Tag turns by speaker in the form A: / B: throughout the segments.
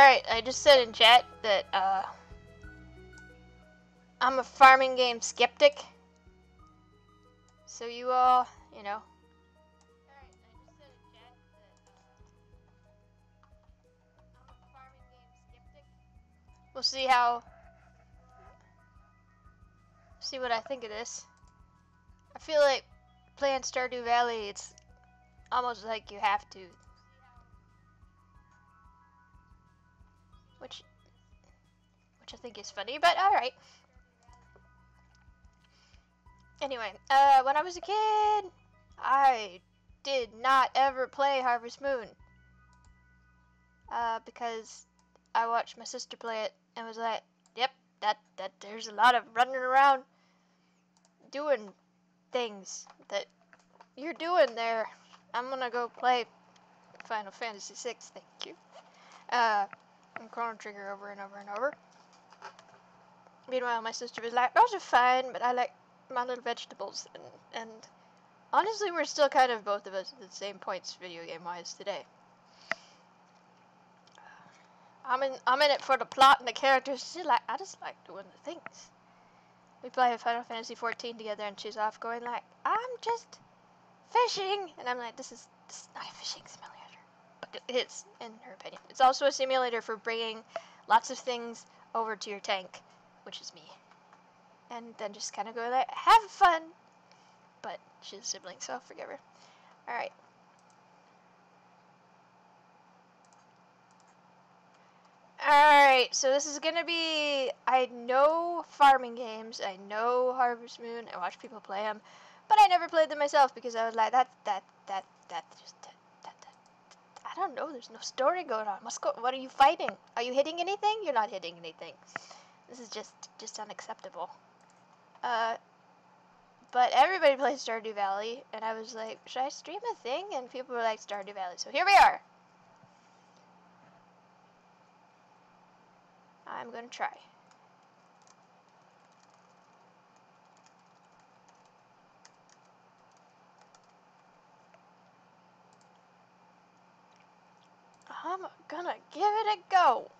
A: Alright, I just said in chat that, uh, I'm a farming game skeptic. So you all, you know. We'll see how, see what I think of this. I feel like playing Stardew Valley, it's almost like you have to. Which, which I think is funny, but alright. Anyway, uh, when I was a kid, I did not ever play Harvest Moon. Uh, because I watched my sister play it and was like, yep, that, that, there's a lot of running around doing things that you're doing there. I'm gonna go play Final Fantasy VI, thank you. Uh, and Chrono Trigger over and over and over. Meanwhile, my sister was like, those are fine, but I like my little vegetables. And, and honestly, we're still kind of both of us at the same points video game-wise today. I'm in, I'm in it for the plot and the characters. She's like, I just like doing the things. We play Final Fantasy 14 together, and she's off going like, I'm just fishing, and I'm like, this is, this is not a fishing simulator, but it is in her opinion. It's also a simulator for bringing lots of things over to your tank, which is me, and then just kind of go there, have fun. But she's a sibling, so I'll forgive her. All right. Alright, so this is gonna be, I know farming games, I know Harvest Moon, I watch people play them, but I never played them myself because I was like, that, that, that, that, just, that, that, that, I don't know, there's no story going on, what's go, what are you fighting? Are you hitting anything? You're not hitting anything. This is just, just unacceptable. Uh, but everybody plays Stardew Valley, and I was like, should I stream a thing? And people were like, Stardew Valley, so here we are. I'm to try. I'm gonna give it a go.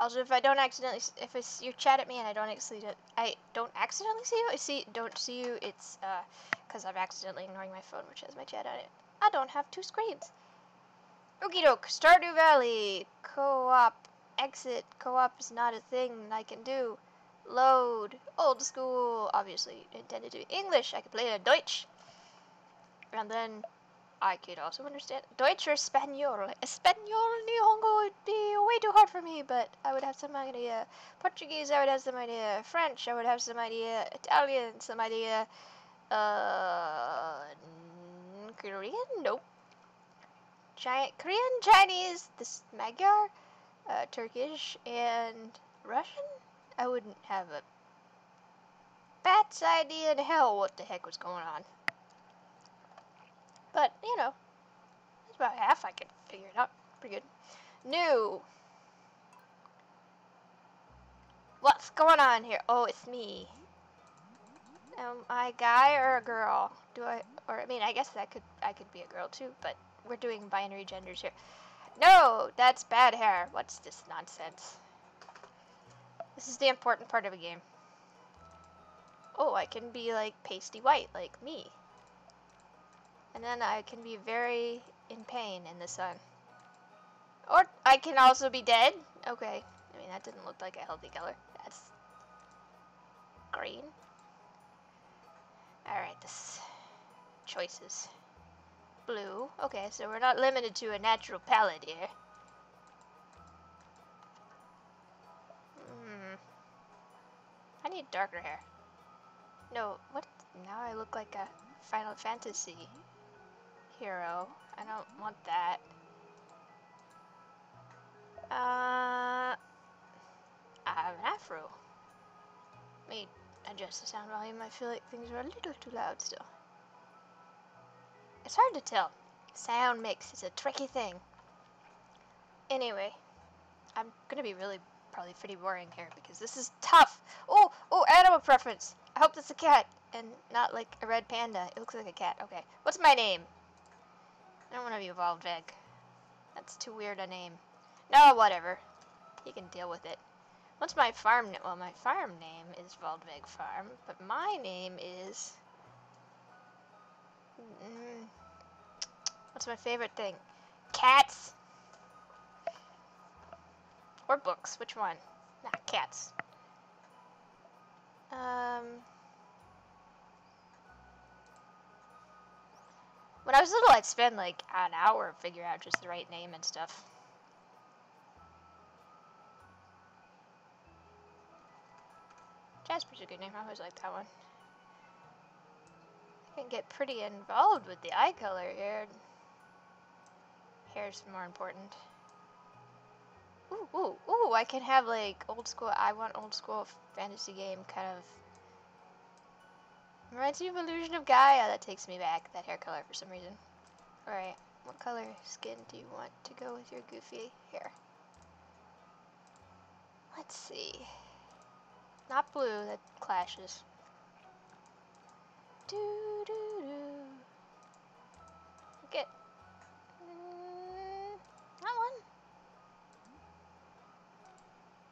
A: Also, if I don't accidentally, if it's, you chat at me and I don't accidentally, I don't accidentally see you, I see, don't see you, it's, uh, because I'm accidentally ignoring my phone, which has my chat on it. I don't have two screens. Okie doke, Stardew Valley, co-op, exit, co-op is not a thing I can do. Load, old school, obviously intended to be English, I could play it in Deutsch. And then I could also understand Deutsch or Espanol. Espanol Nihongo would be way too hard for me, but I would have some idea. Portuguese, I would have some idea. French, I would have some idea. Italian, some idea. Uh, Korean? Nope. Giant Korean, Chinese, this Magyar, uh, Turkish, and Russian? I wouldn't have a bat's idea in hell what the heck was going on. But, you know, that's about half I could figure it out. Pretty good. New. What's going on here? Oh, it's me. Am I a guy or a girl? Do I, or I mean, I guess that could, I could be a girl too, but we're doing binary genders here. No, that's bad hair. What's this nonsense? This is the important part of a game. Oh, I can be like pasty white, like me. And then I can be very in pain in the sun. Or I can also be dead. Okay. I mean, that didn't look like a healthy color. That's green. Alright, this choices blue. Okay, so we're not limited to a natural palette here. Hmm. I need darker hair. No, what? Now I look like a Final Fantasy hero. I don't want that. Uh, I have an afro. Me adjust the sound volume. I feel like things are a little too loud still. It's hard to tell. Sound mix is a tricky thing. Anyway, I'm gonna be really probably pretty boring here because this is tough. Oh, oh, animal preference. I hope that's a cat and not like a red panda. It looks like a cat. Okay. What's my name? I don't want to be evolved egg. That's too weird a name. No, whatever. He can deal with it. What's my farm name? Well, my farm name is Waldweg Farm, but my name is... Mm, what's my favorite thing? Cats! Or books, which one? Nah, cats. Um... When I was little, I'd spend like an hour figuring out just the right name and stuff. Jasper's a good name. I always like that one. I can get pretty involved with the eye color here. Hair's more important. Ooh, ooh, ooh, I can have like old school, I want old school fantasy game kind of. Reminds me of Illusion of Gaia. That takes me back, that hair color for some reason. Alright, what color skin do you want to go with your goofy hair? Let's see. Not blue, that clashes. Do do do. Get mm, that one.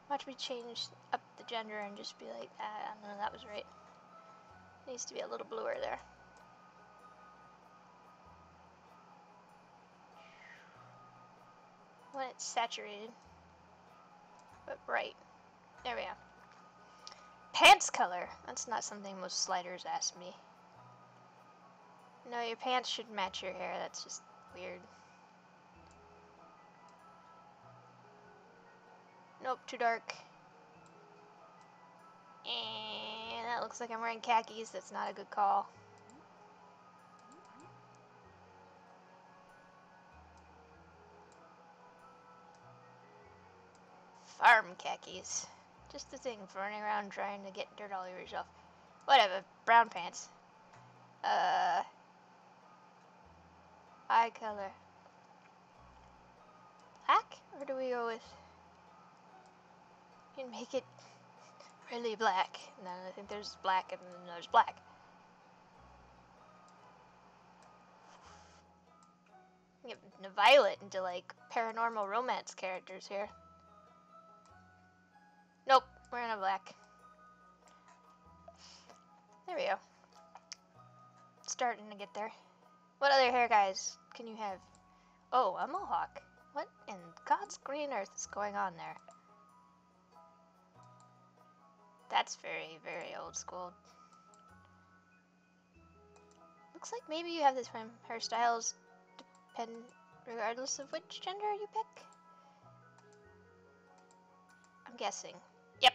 A: Watch me change up the gender and just be like, ah, know. that was right. Needs to be a little bluer there. When it's saturated, but bright. There we go. Pants color. That's not something most sliders ask me. No, your pants should match your hair. That's just weird. Nope, too dark. And that looks like I'm wearing khakis. That's not a good call. Farm khakis. Just the thing for running around trying to get dirt all over yourself. Whatever. Brown pants. Uh. Eye color. Black? Or do we go with... You can make it really black. And then I think there's black and then there's black. Get Violet into like paranormal romance characters here. Nope, we're in a black. There we go. Starting to get there. What other hair guys can you have? Oh, a mohawk. What in God's green earth is going on there? That's very, very old school. Looks like maybe you have the same hairstyles depend regardless of which gender you pick. I'm guessing. Yep.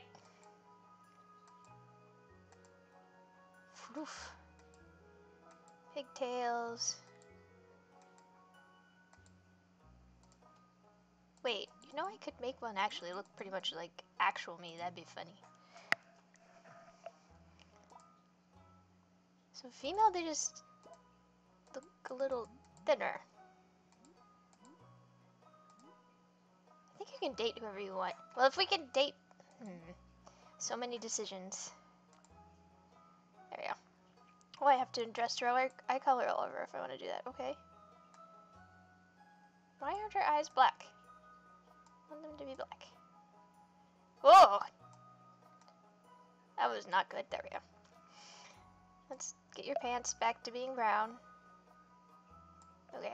A: Oof. Pigtails. Wait, you know I could make one actually look pretty much like actual me. That'd be funny. Female, they just look a little thinner. I think you can date whoever you want. Well, if we can date... Hmm. So many decisions. There we go. Oh, I have to adjust your eye color all over if I want to do that. Okay. Why aren't your eyes black? I want them to be black. Whoa! That was not good. There we go. Let's get your pants back to being brown. Okay.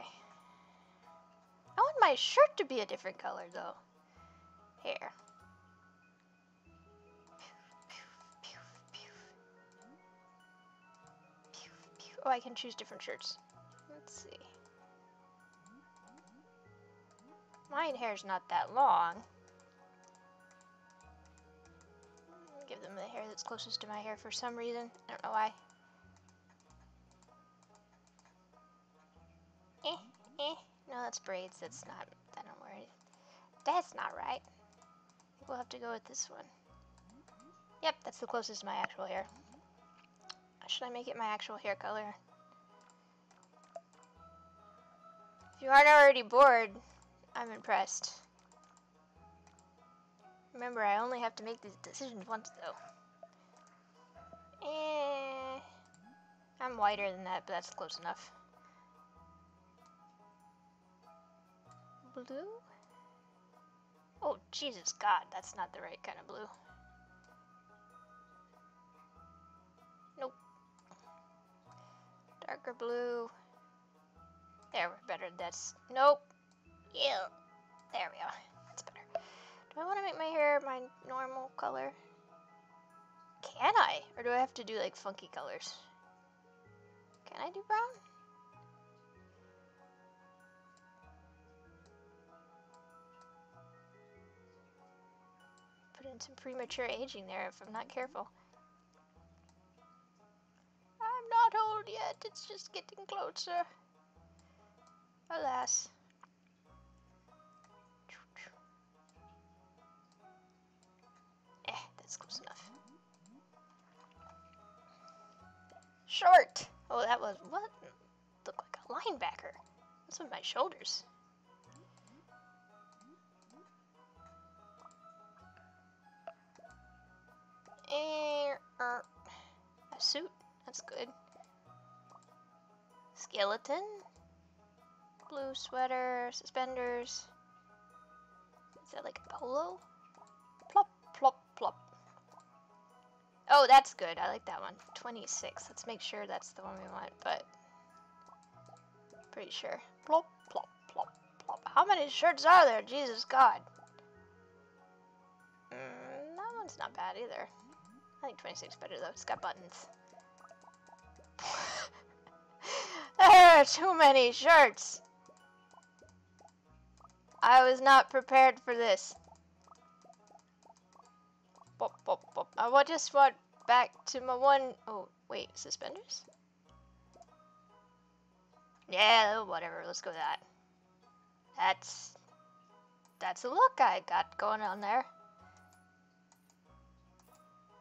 A: I want my shirt to be a different color, though. Here. Oh, I can choose different shirts. Let's see. My hair's not that long. Give them the hair that's closest to my hair for some reason. I don't know why. Eh. No, that's braids. That's not, I don't worry. That's not right. We'll have to go with this one. Yep, that's the closest to my actual hair. Should I make it my actual hair color? If you aren't already bored, I'm impressed. Remember, I only have to make these decisions once, though. Eh, I'm whiter than that, but that's close enough. Blue? Oh, Jesus God, that's not the right kind of blue. Nope. Darker blue. There, we're better. That's, nope. Yeah. There we go. That's better. Do I want to make my hair my normal color? Can I? Or do I have to do like funky colors? Can I do brown? Some premature aging there if I'm not careful. I'm not old yet, it's just getting closer. Alas. Eh, that's close enough. Short! Oh, that was, what? Look like a linebacker. What's with my shoulders? Er, a suit. That's good. Skeleton. Blue sweater, suspenders. Is that like a polo? Plop, plop, plop. Oh, that's good. I like that one. 26. Let's make sure that's the one we want, but pretty sure. Plop, plop, plop, plop. How many shirts are there? Jesus God. Mm, that one's not bad either. I think 26 is better though. It's got buttons. there are too many shirts. I was not prepared for this. Bop, bop, bop. I just want back to my one. Oh, wait, suspenders? Yeah, whatever. Let's go with that. That's that's the look I got going on there.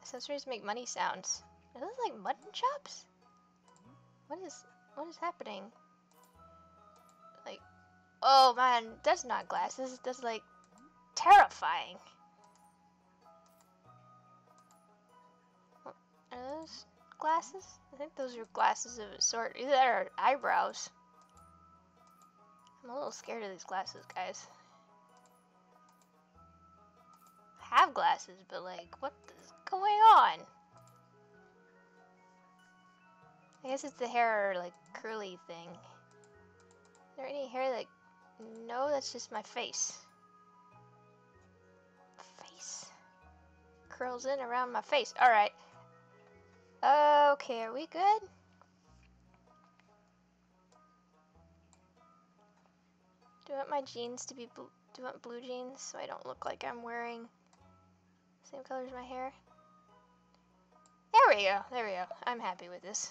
A: Accessories make money sounds. Are those like mutton chops? What is what is happening? Like, oh man, that's not glasses. That's like terrifying. Are those glasses? I think those are glasses of a sort. Either that or eyebrows. I'm a little scared of these glasses, guys. I have glasses, but like, what is going on? I guess it's the hair, like, curly thing. Is there any hair that... No, that's just my face. Face. Curls in around my face. Alright. Okay, are we good? Do I want my jeans to be blue? Do I want blue jeans so I don't look like I'm wearing same color as my hair? There we go. There we go. I'm happy with this.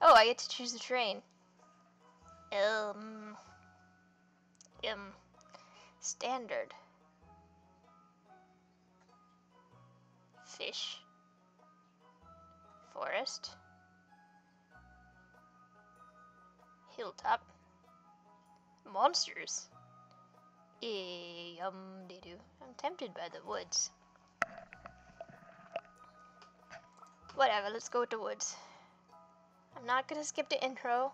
A: Oh, I get to choose the train. Um. Um. Standard. Fish. Forest. Hilltop. Monsters. Eh, um, dee doo. I'm tempted by the woods. Whatever, let's go woods. I'm not gonna skip the intro.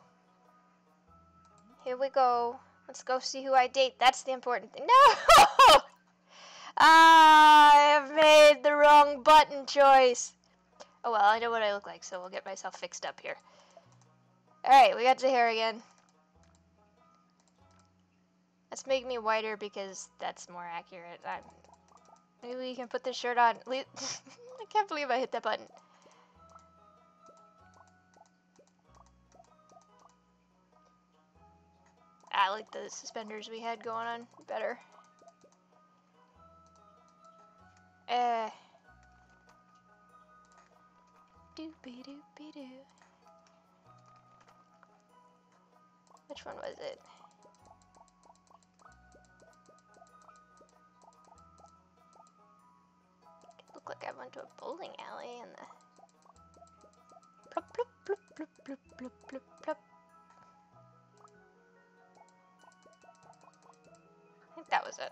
A: Here we go. Let's go see who I date. That's the important thing. No! I have made the wrong button choice. Oh well, I know what I look like, so we'll get myself fixed up here. Alright, we got the hair again. Let's make me whiter because that's more accurate. I'm... Maybe we can put this shirt on. I can't believe I hit that button. I like the suspenders we had going on better. Uh. Doopy doopy doo. Which one was it? Look like I went to a bowling alley and the plop plop plop plop plop plop plop. Think that was it.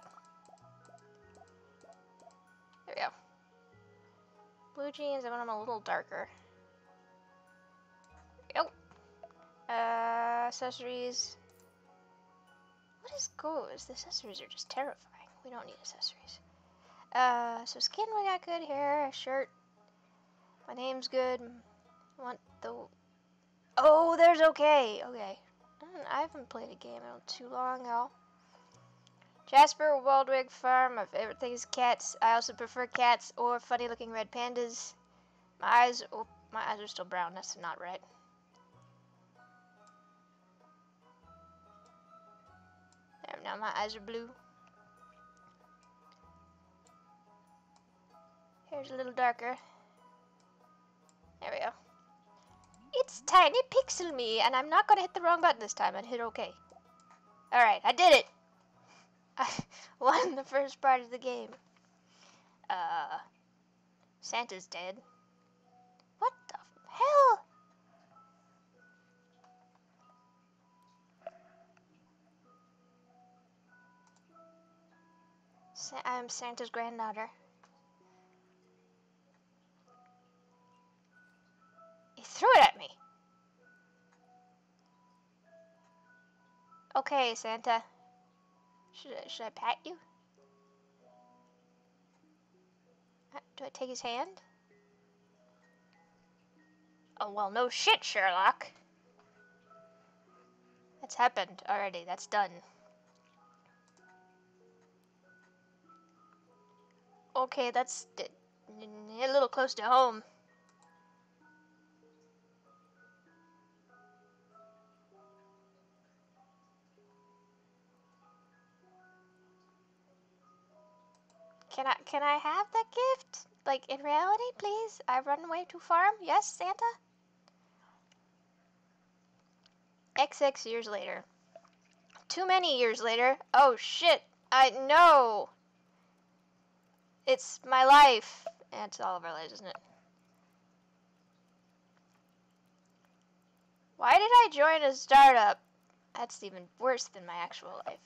A: There we go. Blue jeans, I want them a little darker. Yep. Uh, accessories. what is goes? The accessories are just terrifying. We don't need accessories. Uh, so skin we got good hair, a shirt. My name's good. I Want the... Oh, there's okay. Okay. Mm, I haven't played a game in too long now. Jasper Waldweg Farm. My favorite thing is cats. I also prefer cats or funny looking red pandas. My eyes, oh, my eyes are still brown. That's not right. There, now my eyes are blue. Here's a little darker. There we go. It's tiny pixel me, and I'm not gonna hit the wrong button this time. I hit OK. Alright, I did it! I won the first part of the game. Uh, Santa's dead. What the hell? Sa I'm Santa's granddaughter. He threw it at me. Okay, Santa. Should I, should I pat you? Uh, do I take his hand? Oh, well, no shit, Sherlock. That's happened already. That's done. Okay, that's a little close to home. Can I can I have the gift? Like in reality, please? I've run away too far. Yes, Santa? XX years later. Too many years later. Oh shit. I know. It's my life. It's all of our lives, isn't it? Why did I join a startup? That's even worse than my actual life.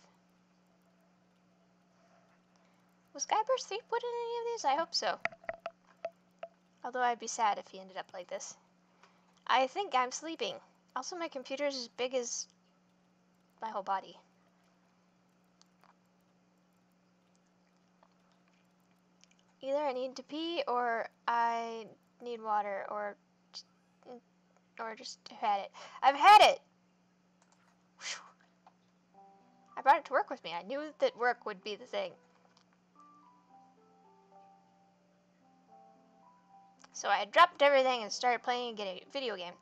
A: Was Guybrush Threepwood in any of these? I hope so. Although I'd be sad if he ended up like this. I think I'm sleeping. Also, my computer is as big as my whole body. Either I need to pee or I need water or or just had it. I've had it! Whew. I brought it to work with me. I knew that work would be the thing. So I dropped everything and started playing a video game.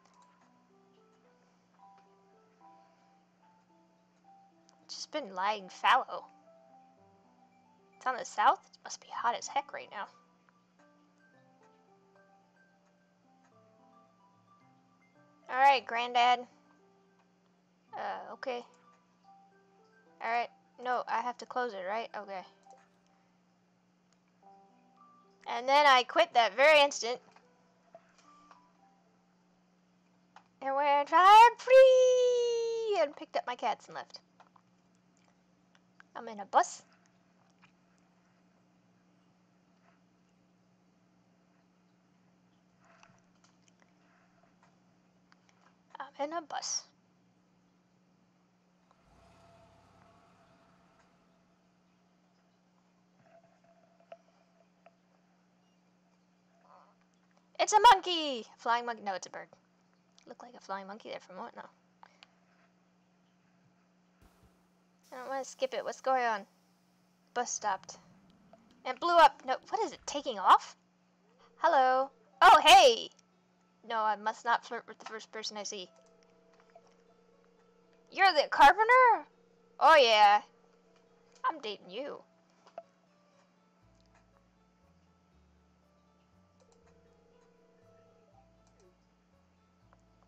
A: Just been lying fallow. It's on the south. It must be hot as heck right now. Alright, Granddad. Uh, okay. Alright. No, I have to close it, right? Okay. And then I quit that very instant. And went I'm free and picked up my cats and left. I'm in a bus. I'm in a bus. It's a monkey! Flying monkey. No, it's a bird. Look like a flying monkey there for a moment. No. I don't want to skip it. What's going on? Bus stopped. And blew up. No, what is it? Taking off? Hello. Oh, hey! No, I must not flirt with the first person I see. You're the carpenter? Oh, yeah. I'm dating you.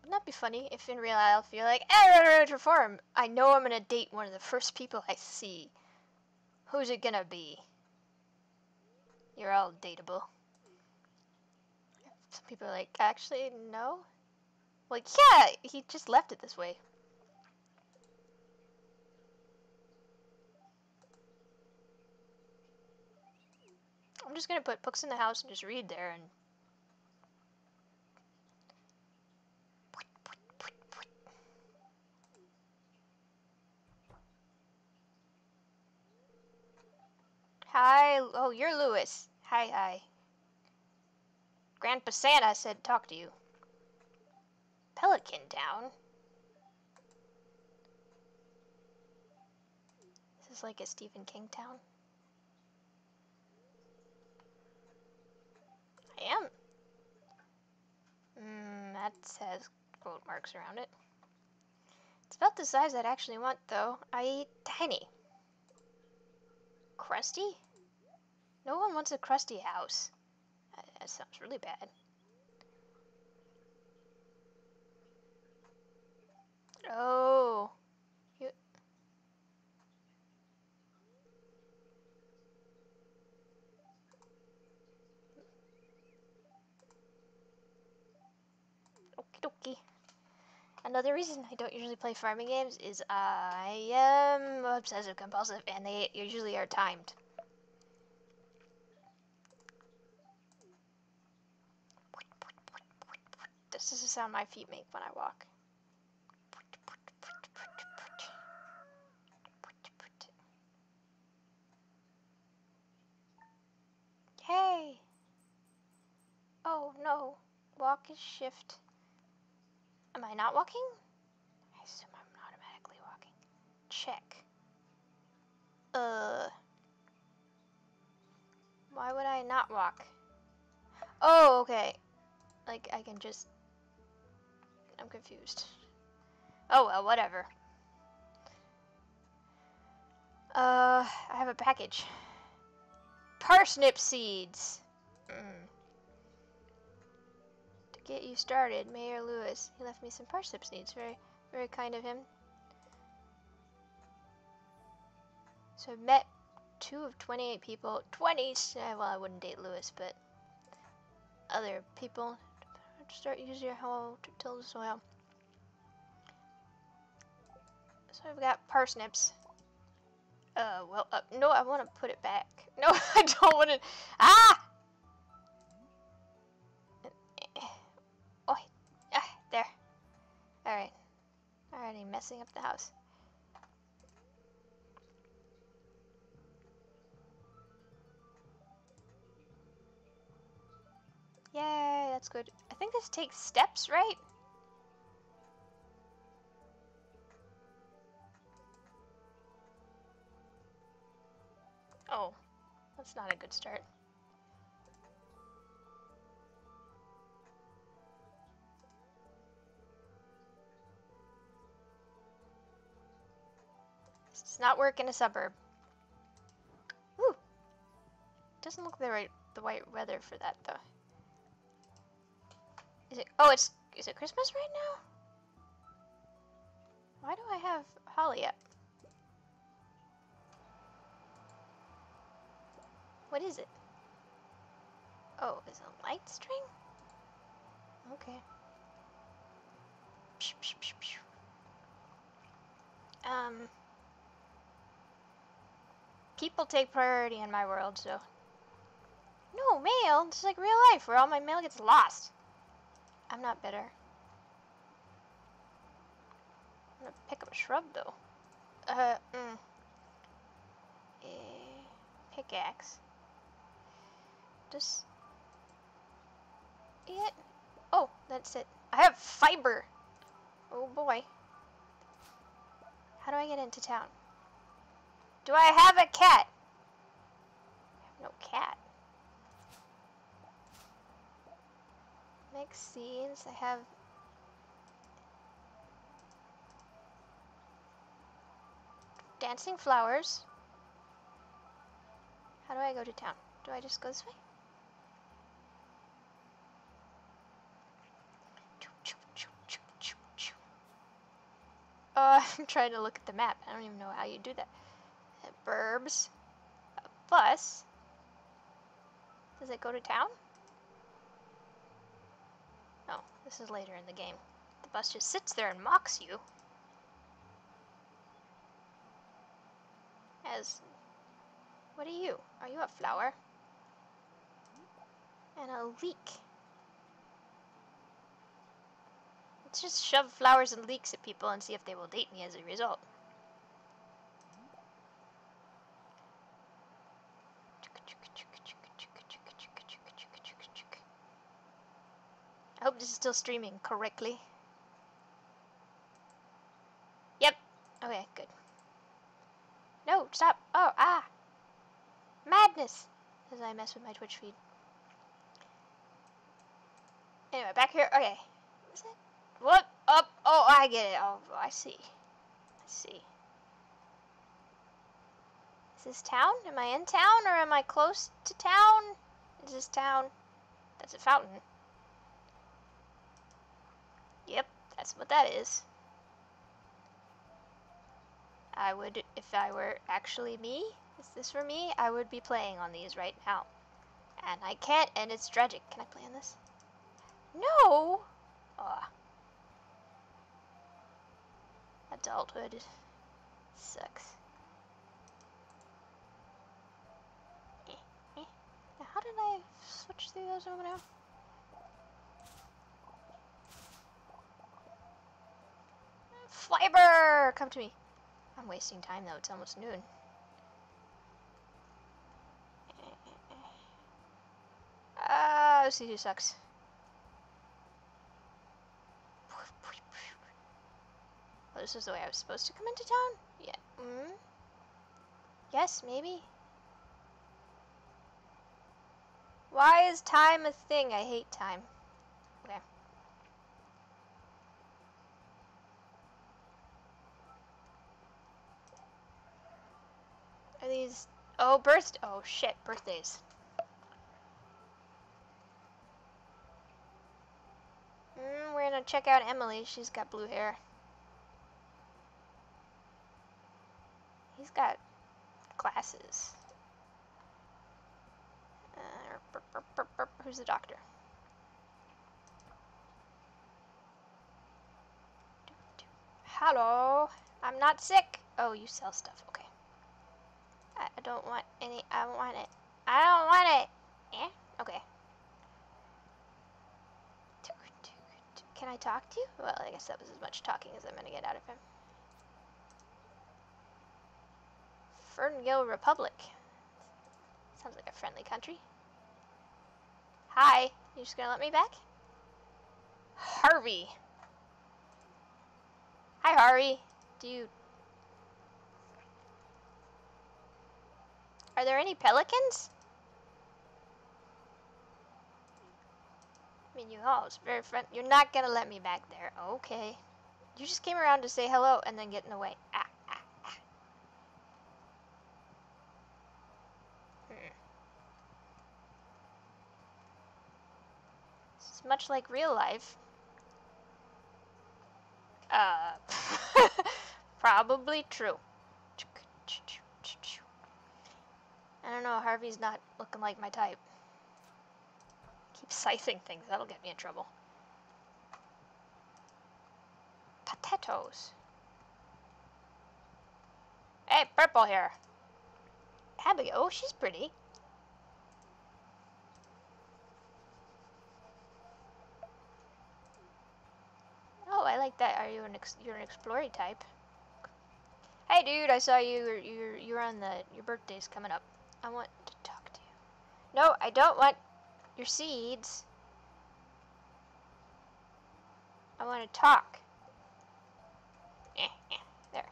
A: Wouldn't that be funny if in real life you're like, eh, reform. I know I'm gonna date one of the first people I see. Who's it gonna be? You're all dateable. Some people are like, actually, no. Like, yeah, he just left it this way. I'm just gonna put books in the house and just read there and Hi. Oh, you're Lewis. Hi, hi. Grandpa Santa said talk to you. Pelican Town? This is like a Stephen King town. I am. Mmm, that has quote marks around it. It's about the size I'd actually want, though. I eat tiny. Crusty? No one wants a crusty house. That, that sounds really bad. Oh. You... Okie dokie. Another reason I don't usually play farming games is I am obsessive compulsive and they usually are timed. This is the sound my feet make when I walk. Hey! Oh no, walk is shift. Am I not walking? I assume I'm automatically walking. Check. Uh. Why would I not walk? Oh, okay. Like, I can just... I'm confused. Oh, well, whatever. Uh, I have a package. Parsnip seeds! Mm get you started, Mayor Lewis. He left me some parsnip seeds. Very, very kind of him. So I've met two of 28 people. 20! well, I wouldn't date Lewis, but other people. Start using your hoe to till the soil. So I've got parsnips. Uh, well, uh, no, I want to put it back. No, I don't want to. Ah! Oi there. Alright. Already messing up the house. Yay, that's good. I think this takes steps, right? Oh, that's not a good start. This Does not work in a suburb. Woo! Doesn't look the right the right weather for that though. Is it? Oh, it's is it Christmas right now? Why do I have holly up? What is it? Oh, is it a light string? Okay. Um people take priority in my world, so. No, mail. It's like real life where all my mail gets lost. I'm not bitter. I'm gonna pick up a shrub though. Uh, mm. A pickaxe. Just. It. Oh, that's it. I have fiber. Oh boy. How do I get into town? Do I have a cat? I have no cat. Mix seeds. I have dancing flowers. How do I go to town? Do I just go this way? Uh, I'm trying to look at the map. I don't even know how you do that burbs. A bus. Does it go to town? No, this is later in the game. The bus just sits there and mocks you. As, what are you? Are you a flower? And a leek. Let's just shove flowers and leeks at people and see if they will date me as a result. hope this is still streaming correctly. Yep. Okay, good. No, stop. Oh, ah. Madness. As I mess with my Twitch feed. Anyway, back here. Okay. Is it? What? Up. Oh, I get it. Oh, I see. I see. Is this town? Am I in town or am I close to town? Is this town? That's a fountain. Yep, that's what that is. I would, if I were actually me, is this for me? I would be playing on these right now. And I can't, and it's tragic. Can I play on this? No! Ugh. Adulthood sucks. Eh, eh. Now, how did I switch through those over now? Fiber! Come to me. I'm wasting time though, it's almost noon. Ah, uh, who sucks. Oh, this is the way I was supposed to come into town? Yeah. Mm? Yes, maybe. Why is time a thing? I hate time. Okay. Are these... Oh, birth... Oh, shit. Birthdays. Mm, we're gonna check out Emily. She's got blue hair. He's got glasses. Uh, who's the doctor? Hello. I'm not sick. Oh, you sell stuff. Okay. I, don't want any. I don't want it. I don't want it. Eh? Okay. Can I talk to you? Well, I guess that was as much talking as I'm going to get out of him. Ferngill Republic. Sounds like a friendly country. Hi. You just gonna let me back? Harvey. Hi, Harvey. Do you... Are there any pelicans? I mean, you all it's very friend. You're not gonna let me back there. Okay. You just came around to say hello and then get in the way. Ah. much like real life. Uh, probably true. I don't know, Harvey's not looking like my type. Keep scything things, that'll get me in trouble. Potatoes. Hey, purple hair. Abigail, oh, she's pretty. Oh, I like that. Are you an you're an exploring type? Hey, dude, I saw you. You're you're on the your birthday's coming up. I want to talk to you. No, I don't want your seeds. I want to talk. Eh, eh. There.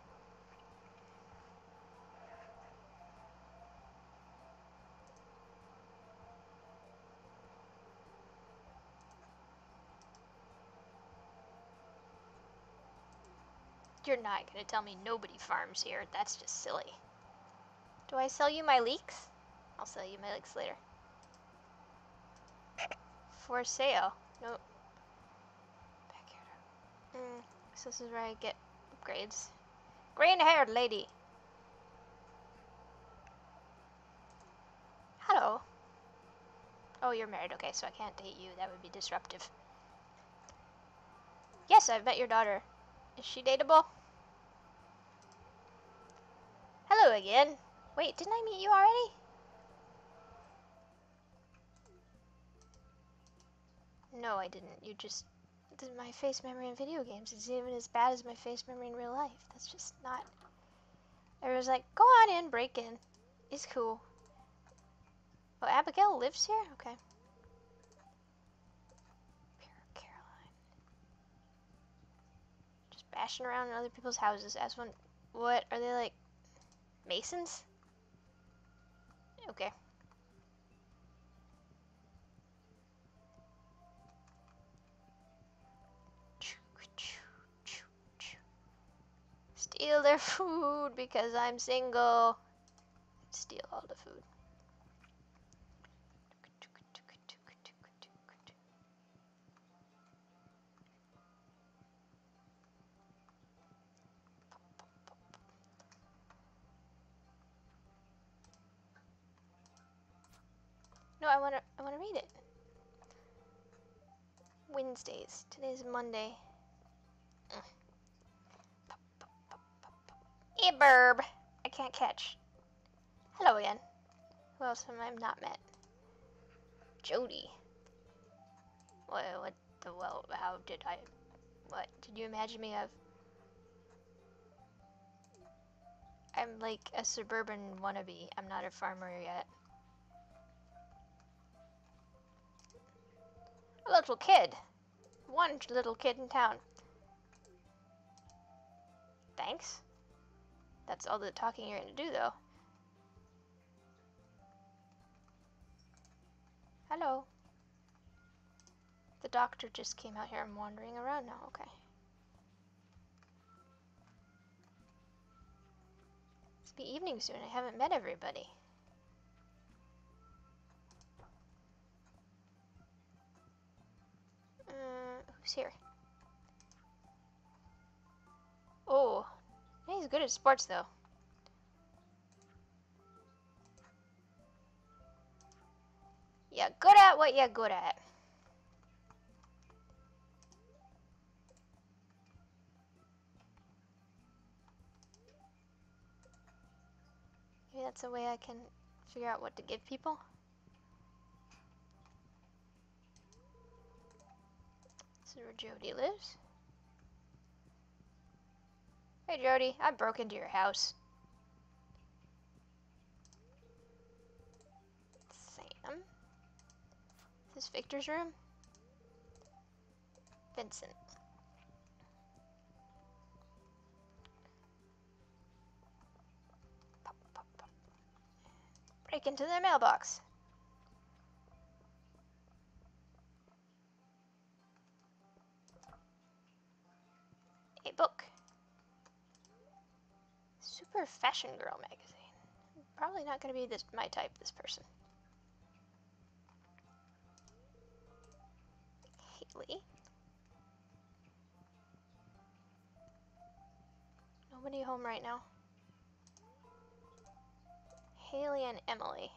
A: You're not gonna tell me nobody farms here. That's just silly. Do I sell you my leeks? I'll sell you my leeks later. For sale. Nope. Mm, so this is where I get upgrades. Green-haired lady. Hello. Oh, you're married. Okay, so I can't date you. That would be disruptive. Yes, I've met your daughter. Is she dateable? Hello again. Wait, didn't I meet you already? No, I didn't. You just... My face memory in video games is even as bad as my face memory in real life. That's just not... Was like, go on in, break in. It's cool. Oh, Abigail lives here? Okay. Pure bashing around in other people's houses as one. What are they like? Masons? Okay. Steal their food because I'm single. Steal all the food. No, I wanna I wanna read it. Wednesdays. Today's Monday. Hey, burb. I can't catch. Hello again. Who else have I not met? Jodi. What, what the, well, how did I, what, did you imagine me of? I'm like a suburban wannabe. I'm not a farmer yet. A little kid. One little kid in town. Thanks. That's all the talking you're to do, though. Hello. The doctor just came out here. I'm wandering around now. Okay. It's be evening soon. I haven't met everybody. Uh, who's here? Oh, he's good at sports though. Yeah, good at what you're good at. Maybe that's a way I can figure out what to give people. This is where Jodi lives. Hey Jodi, I broke into your house. Sam? Is this Victor's room? Vincent. Pop, pop, pop. Break into their mailbox. A book. Super Fashion Girl magazine. Probably not going to be this my type, this person. Haley. Nobody home right now. Haley and Emily.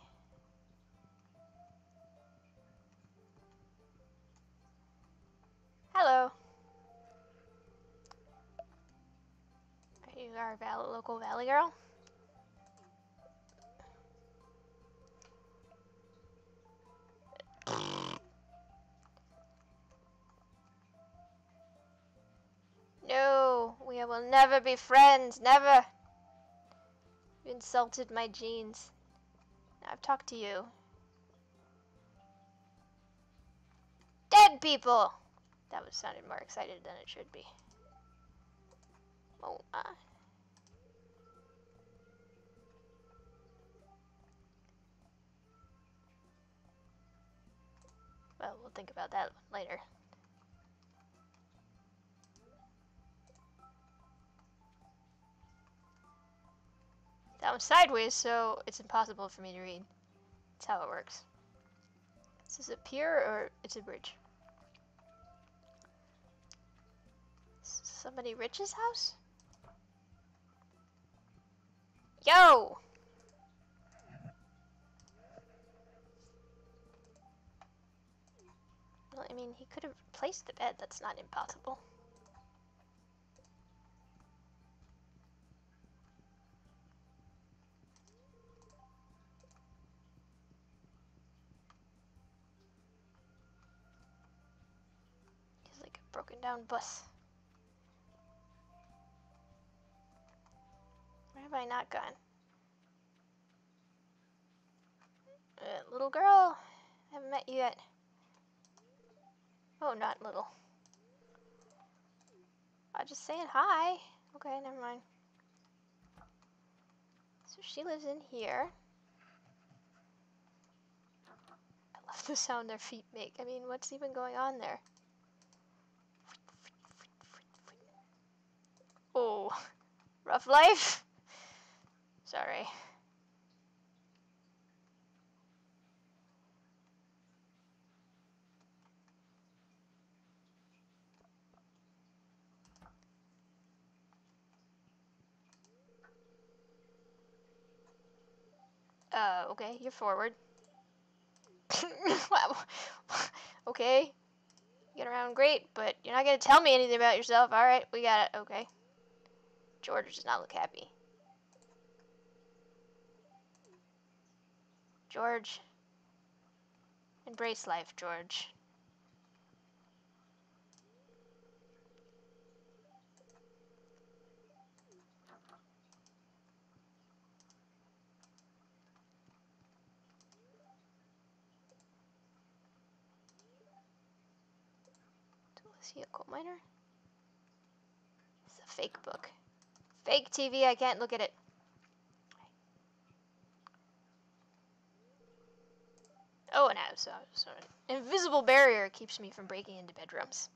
A: Hello. Are you our val local valley girl? No, we will never be friends, never. You insulted my genes. Now I've talked to you. Dead people! That was sounded more excited than it should be. Oh, uh. Well, we'll think about that later. That one's sideways, so it's impossible for me to read. That's how it works. Is this a pier or it's a bridge? Somebody rich's house? Yo! Well, I mean, he could have replaced the bed. That's not impossible. He's like a broken down bus. Where have I not gone? Uh, little girl, I haven't met you yet. Oh, not little. I'm just saying hi. Okay, never mind. So she lives in here. I love the sound their feet make. I mean, what's even going on there? Oh, rough life. Sorry. Uh, okay, you're forward. wow. okay. Get around great, but you're not gonna tell me anything about yourself. Alright, we got it. Okay. George does not look happy. George. Embrace life, George. Is a coal miner? It's a fake book. Fake TV, I can't look at it. Oh, and so, so an oh, invisible barrier keeps me from breaking into bedrooms.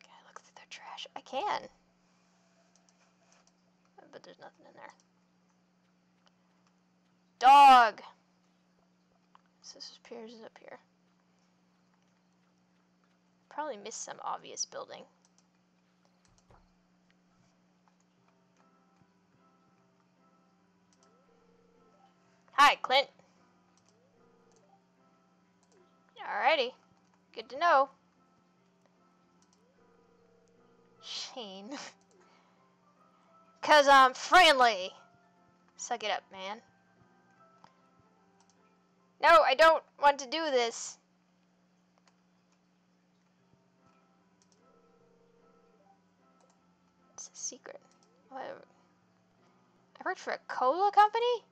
A: Can I look through trash? I can. But there's nothing in there. Dog! This appears is up here. Probably missed some obvious building. Hi, Clint. Alrighty. Good to know. Shane. Cause I'm friendly. Suck it up, man. No, I don't want to do this. Secret. What? I worked for a cola company?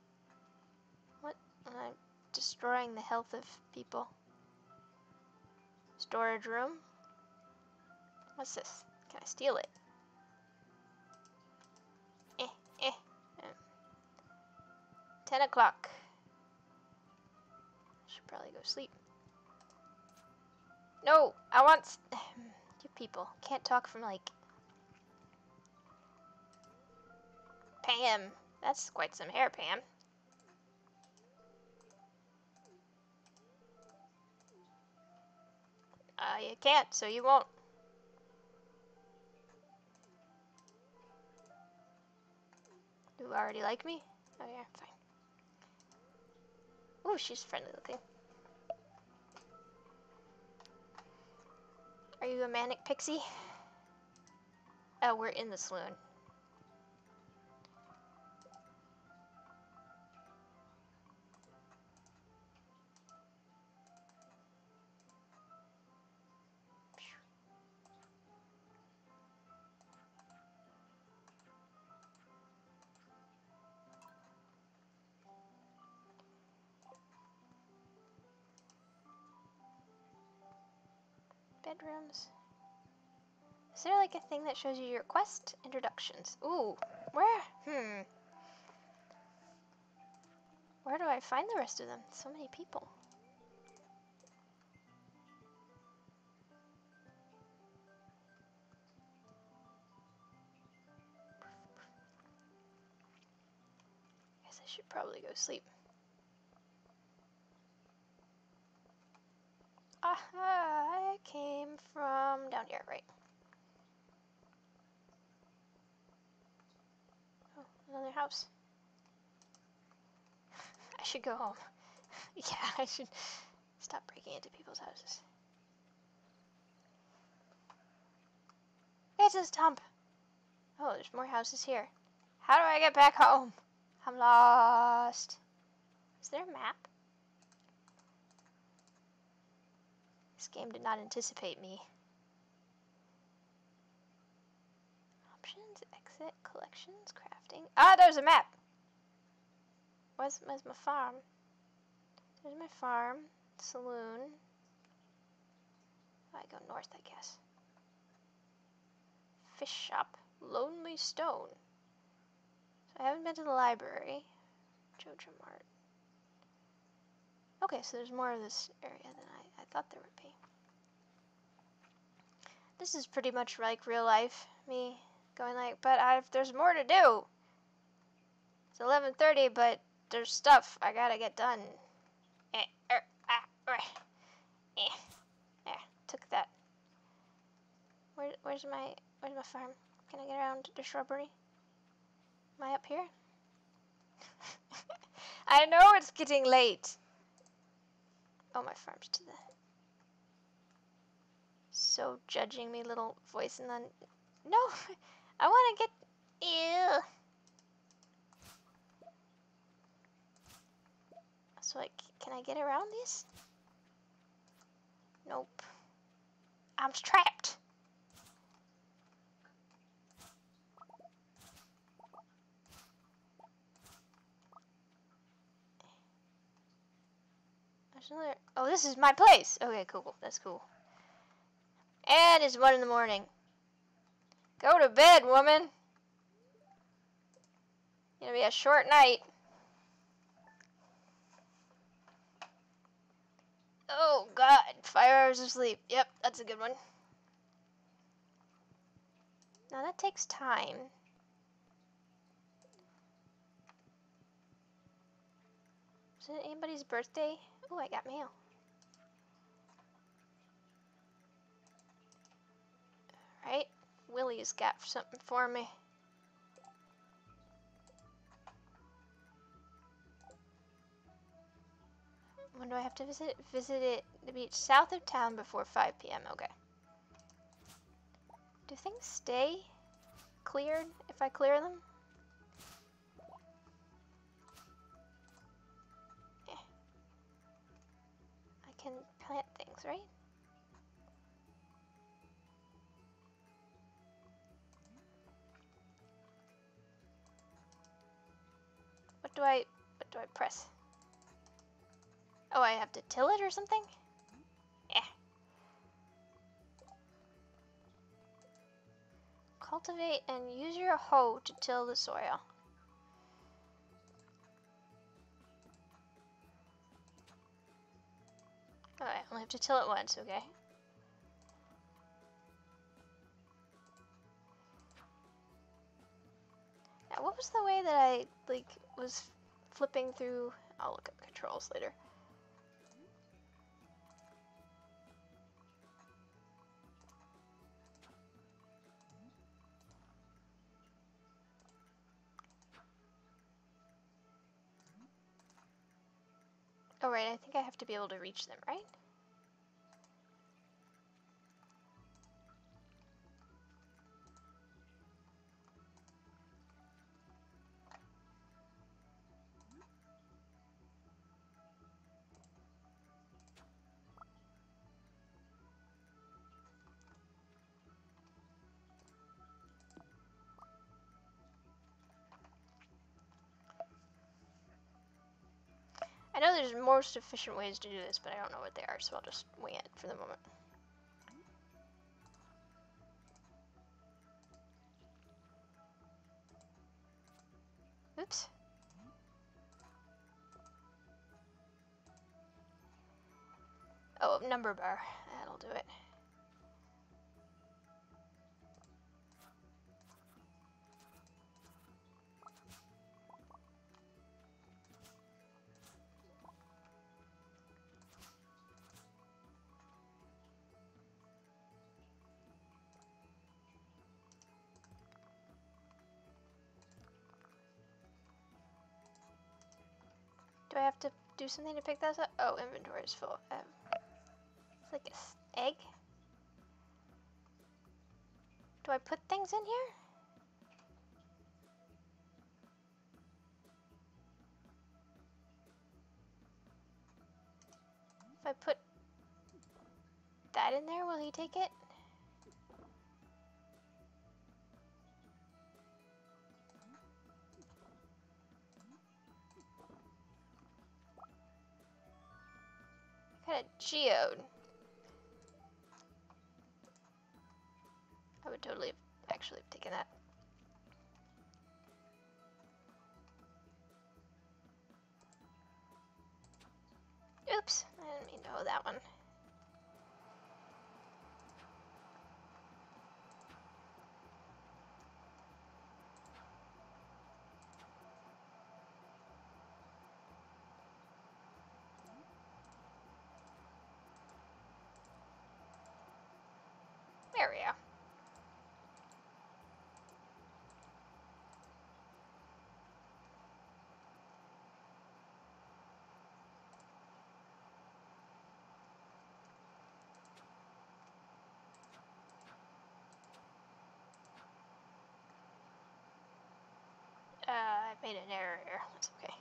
A: What? I'm destroying the health of people. Storage room. What's this? Can I steal it? Eh, eh. eh. 10 o'clock. Should probably go sleep. No, I want... You people can't talk from like... Pam. That's quite some hair, Pam. Uh, you can't, so you won't. You already like me? Oh yeah, fine. Oh, she's friendly looking. Are you a manic pixie? Oh, we're in the saloon. A thing that shows you your quest introductions? Ooh, where? Hmm. Where do I find the rest of them? So many people. I guess I should probably go sleep. Ah, I came from down here, right? Oh, another house. I should go home. yeah, I should stop breaking into people's houses. It's a stump. Oh, there's more houses here. How do I get back home? I'm lost. Is there a map? This game did not anticipate me. Exit, collections, crafting. Ah, there's a map! Where's, where's my farm? There's my farm, saloon. I go north, I guess. Fish shop. Lonely Stone. So I haven't been to the library. Joja Mart. Okay, so there's more of this area than I, I thought there would be. This is pretty much like real life. Me going like, but I've, there's more to do. It's 11.30, but there's stuff I gotta get done. Eh, er, ah, er, eh, eh, took that. Where, where's my, where's my farm? Can I get around the shrubbery? Am I up here? I know it's getting late. Oh, my farm's to the... So judging me, little voice, and then... No, I want to get... Ew. So, like, can I get around this? Nope. I'm trapped. Oh, this is my place. Okay, cool. That's cool. And it's one in the morning. Go to bed, woman. Gonna be a short night. Oh god, five hours of sleep. Yep, that's a good one. Now that takes time. Is it anybody's birthday? Oh, I got mail. Alright, Willy's got something for me. When do I have to visit? Visit it the beach south of town before 5 p.m. Okay. Do things stay cleared if I clear them? Eh. I can plant things, right? What do I, what do I press? Oh, I have to till it or something? Yeah. Cultivate and use your hoe to till the soil. Oh, I only have to till it once, okay. Now, what was the way that I, like, was flipping through? I'll look up controls later. Oh, right, I think I have to be able to reach them, right? There's more efficient ways to do this, but I don't know what they are, so I'll just wing it for the moment. Oops. Oh, number bar. That'll do it. Do something to pick those up? Oh, inventory is full. Um, it's like an egg. Do I put things in here? If I put that in there, will he take it? A geode. I would totally have actually have taken that. Oops, I didn't mean to hold that one. There we go. Uh, I made an error here. That's okay.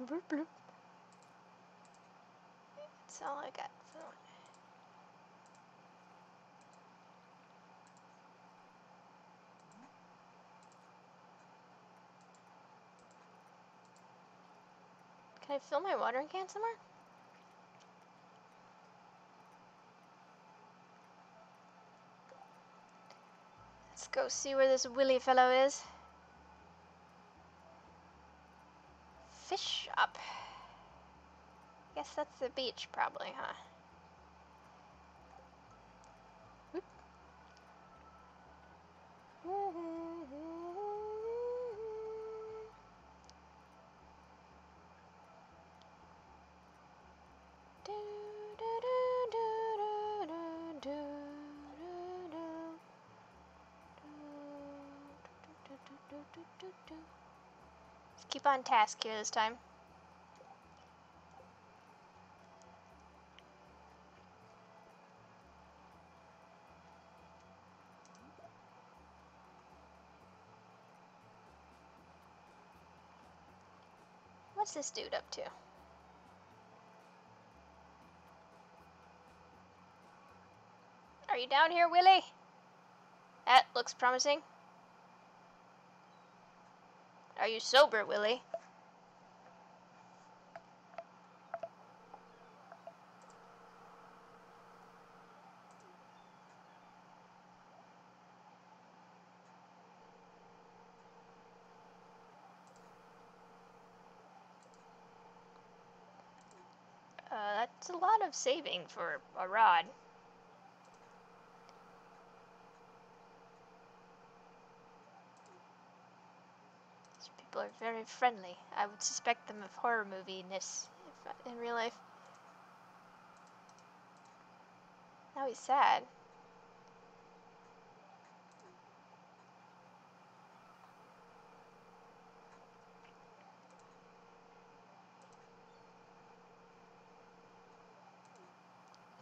A: Mm-hmm. Bloop, bloop. That's all I got. So. Can I fill my watering can somewhere? Let's go see where this Willy fellow is. Fish shop. Guess that's the beach probably, huh? Let's keep on task here this time. What's this dude up to? Are you down here, Willy? That looks promising. Are you sober, Willy? Uh, that's a lot of saving for a rod. These people are very friendly. I would suspect them of horror movie-ness in real life. Now he's sad.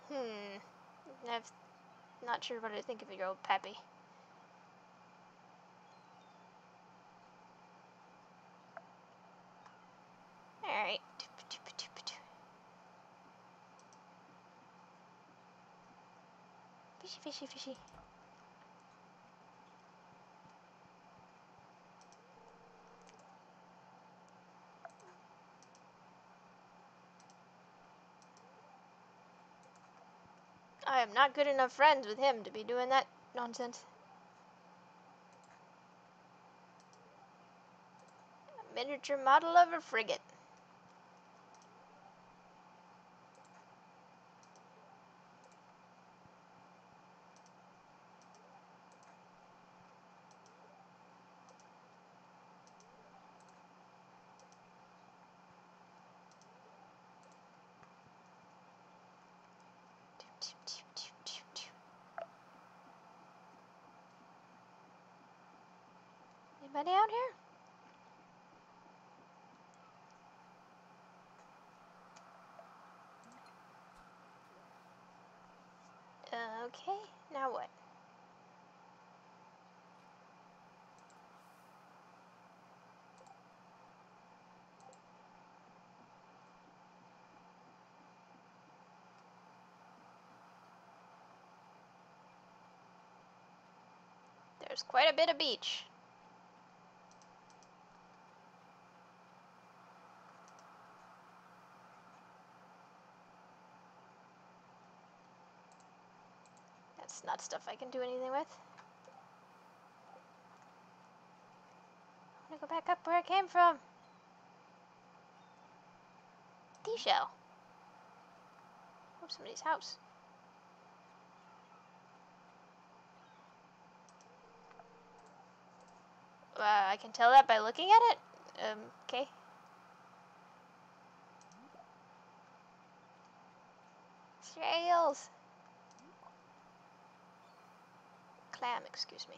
A: Hmm. I'm not sure what to think of your old Pappy. Alright. Fishy, fishy, fishy. Not good enough friends with him to be doing that nonsense. A miniature model of a frigate. Anybody out here? Okay, now what? There's quite a bit of beach. That's not stuff I can do anything with. I'm gonna go back up where I came from. D-shell. Oh, somebody's house. Uh, I can tell that by looking at it. Um, okay. Snails. Clam, excuse me.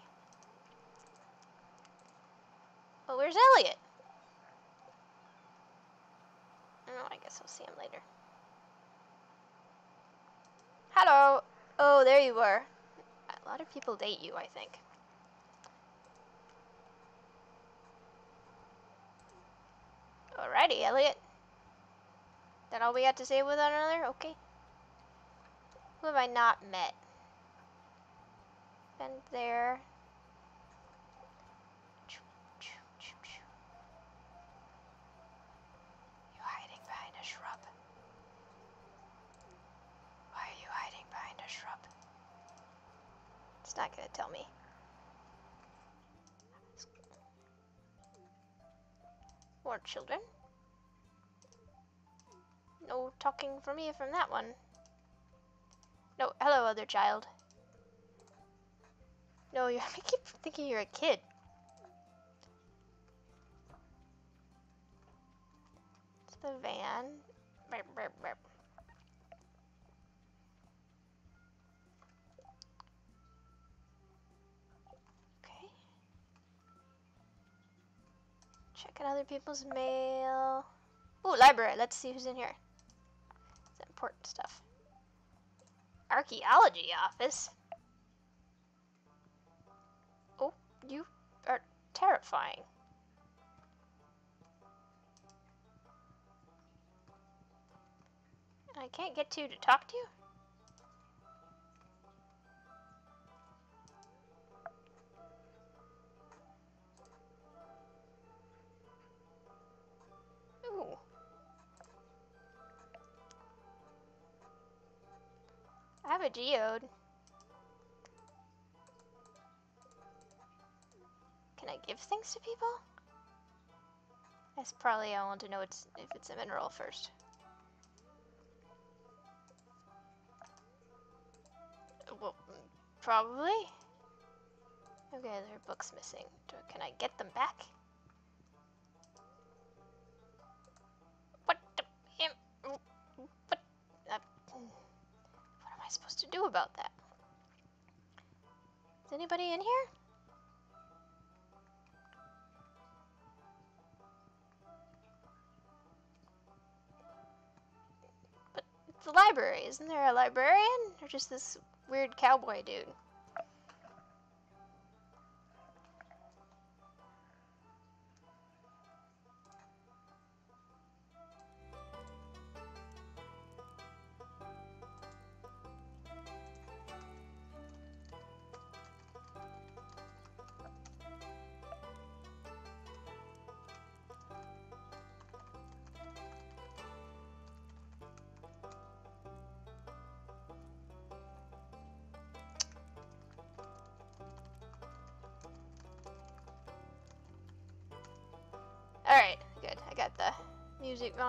A: Oh, where's Elliott? Oh, I guess I'll see him later. Hello. Oh, there you were. A lot of people date you, I think. Alrighty, Elliott. That all we got to say with one another? Okay. Who have I not met? Been there. You hiding behind a shrub? Why are you hiding behind a shrub? It's not gonna tell me. More children. No talking for me from that one. No, hello, other child. No, you I keep thinking you're a kid. It's the van. Burp, burp, burp. Checking other people's mail. Ooh, library. Let's see who's in here. It's important stuff. Archaeology office. Oh, you are terrifying. I can't get to to talk to you? I have a geode. Can I give things to people? That's probably I want to know it's, if it's a mineral first. Well, probably. Okay, there are books missing. Do, can I get them back? I supposed to do about that? Is anybody in here? But it's a library. Isn't there a librarian? Or just this weird cowboy dude?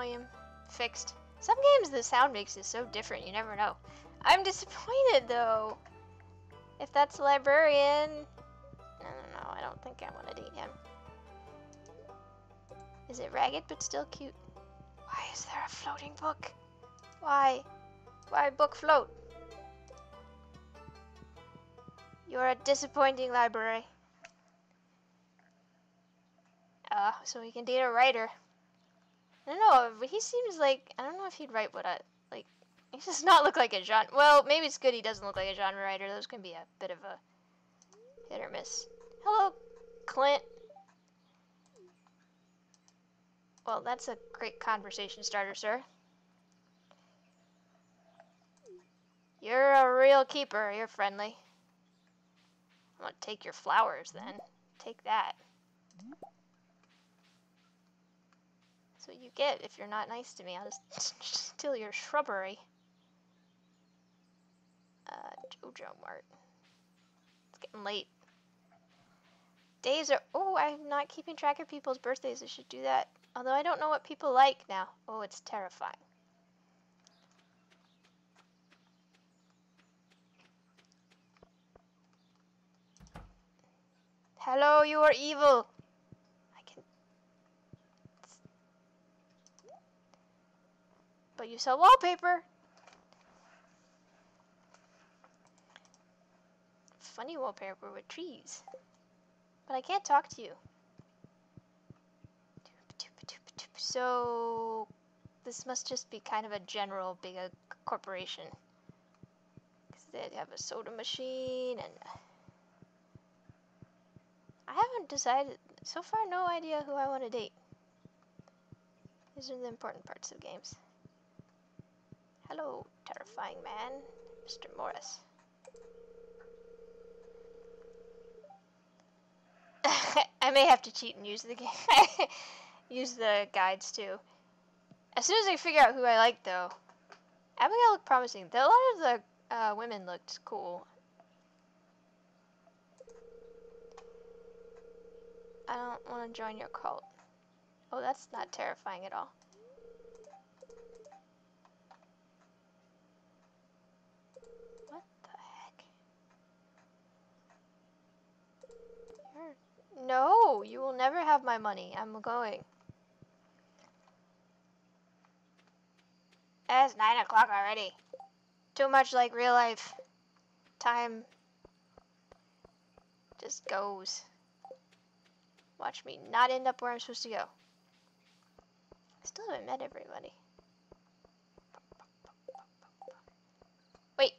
A: Volume fixed. Some games the sound mix is so different, you never know. I'm disappointed though. If that's a librarian, I don't know. I don't think I want to date him. Is it ragged but still cute? Why is there a floating book? Why? Why book float? You're a disappointing library. Uh, so we can date a writer. I don't know, but he seems like, I don't know if he'd write what I, like, he does not look like a genre, well, maybe it's good he doesn't look like a genre writer, those can be a bit of a hit or miss. Hello, Clint. Well, that's a great conversation starter, sir. You're a real keeper, you're friendly. I'm gonna take your flowers then. Take that. That's what you get if you're not nice to me. I'll just steal your shrubbery. Uh, Joja Mart. It's getting late. Days are... Oh, I'm not keeping track of people's birthdays. I should do that. Although I don't know what people like now. Oh, it's terrifying. Hello, you are evil. I can... But you sell wallpaper. Funny wallpaper with trees. But I can't talk to you. So, this must just be kind of a general big uh, corporation. Because they have a soda machine and... I haven't decided. So far, no idea who I want to date. These are the important parts of games. Hello, terrifying man, Mr. Morris. I may have to cheat and use the game. use the guides too. As soon as I figure out who I like, though, Abigail looked promising. A lot of the uh, women looked cool. I don't want to join your cult. Oh, that's not terrifying at all. What the heck? You're... No, you will never have my money. I'm going. It's 9 o'clock already. Too much like real life. Time just goes. Watch me not end up where I'm supposed to go. I still haven't met everybody. Wait.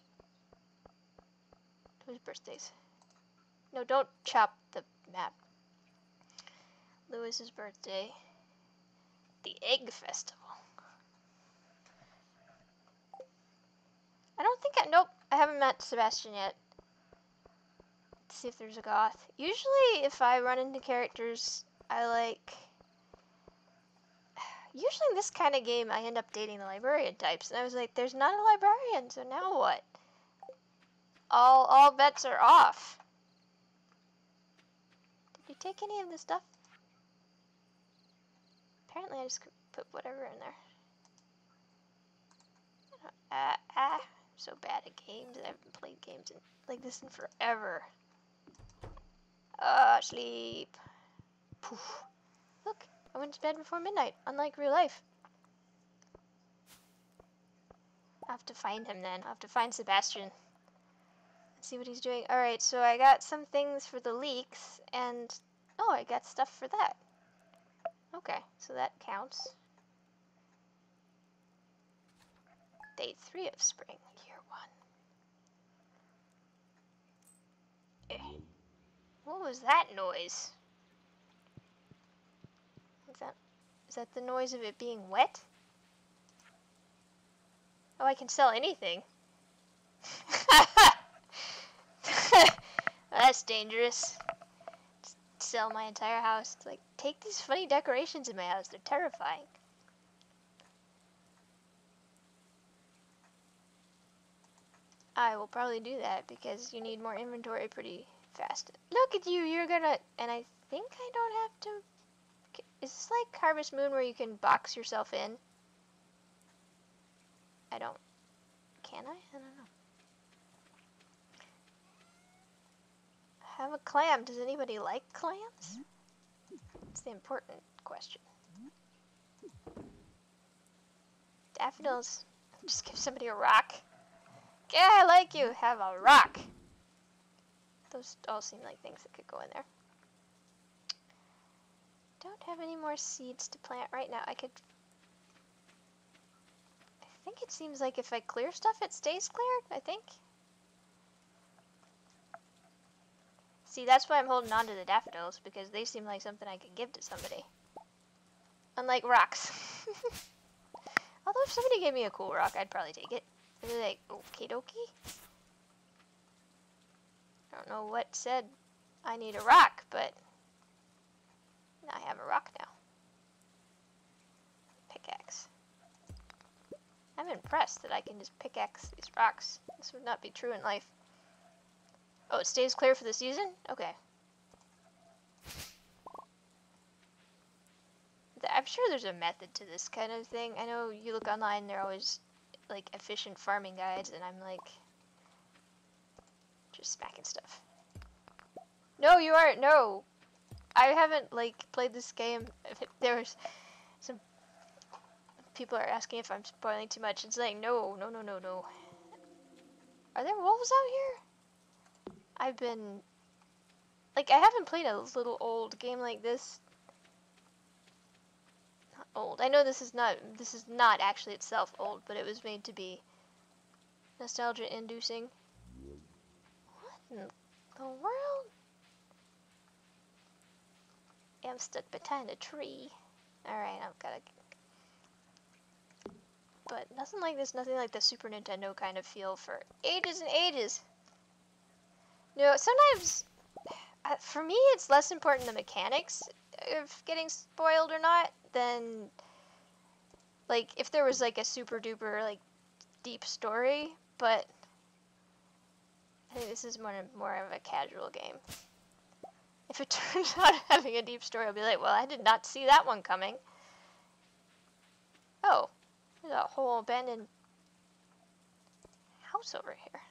A: Whose birthdays? No, don't chop the map. Lewis's birthday. The Egg Festival. I don't think I, nope, I haven't met Sebastian yet Let's see if there's a goth. Usually if I run into characters I like... Usually in this kind of game I end up dating the librarian types. And I was like, there's not a librarian, so now what? All, all bets are off. Did you take any of the stuff? Apparently I just could put whatever in there. Uh, ah, I'm so bad at games. I haven't played games in, like this in forever. Ah, sleep. Poof. Look, I went to bed before midnight, unlike real life. I have to find him then. I have to find Sebastian. See what he's doing. Alright, so I got some things for the leaks, and... Oh, I got stuff for that. Okay, so that counts. Day three of spring, year one. Eh. What was that noise? Is that, is that the noise of it being wet? Oh, I can sell anything. That's dangerous. Sell my entire house. It's like, take these funny decorations in my house. They're terrifying. I will probably do that because you need more inventory pretty fast. Look at you, you're gonna, and I think I don't have to, is this like Harvest Moon where you can box yourself in? I don't, can I? I don't know. Have a clam. Does anybody like clams? It's the important question. Daffodils. Just give somebody a rock. Yeah, I like you. Have a rock. Those all seem like things that could go in there. Don't have any more seeds to plant right now. I could... I think it seems like if I clear stuff, it stays cleared, I think. See, that's why I'm holding on to the daffodils, because they seem like something I could give to somebody. Unlike rocks. Although if somebody gave me a cool rock, I'd probably take it. I'd be like, okie dokie. I don't know what said I need a rock, but I have a rock now. Pickaxe. I'm impressed that I can just pickaxe these rocks. This would not be true in life. Oh, it stays clear for the season? Okay. I'm sure there's a method to this kind of thing. I know you look online, they're always like efficient farming guides, and I'm like just smacking stuff. No, you aren't. No, I haven't like played this game. There was some people are asking if I'm spoiling too much. It's like no, no, no, no, no. Are there wolves out here? I've been like I haven't played a little old game like this. Not old. I know this is not this is not actually itself old, but it was made to be nostalgia inducing. What in the world? I'm stuck behind a tree. Alright, I've got to... But nothing like this, nothing like the Super Nintendo kind of feel for ages and ages. Know, sometimes, uh, for me, it's less important the mechanics of getting spoiled or not than, like, if there was, like, a super duper, like, deep story, but I think this is more, more of a casual game. If it turns out having a deep story, I'll be like, well, I did not see that one coming. Oh, there's a whole abandoned house over here.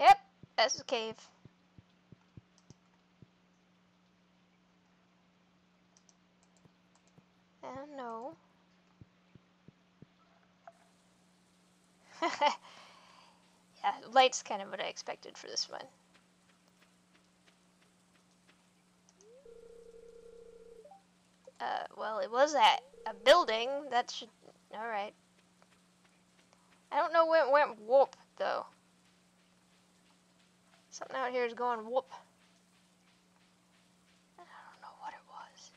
A: Yep, that's the cave. And no. yeah, light's kind of what I expected for this one. Uh, well, it was at a building. That should... Alright. I don't know when it went whoop, though. Something out here is going whoop. I don't know what it was.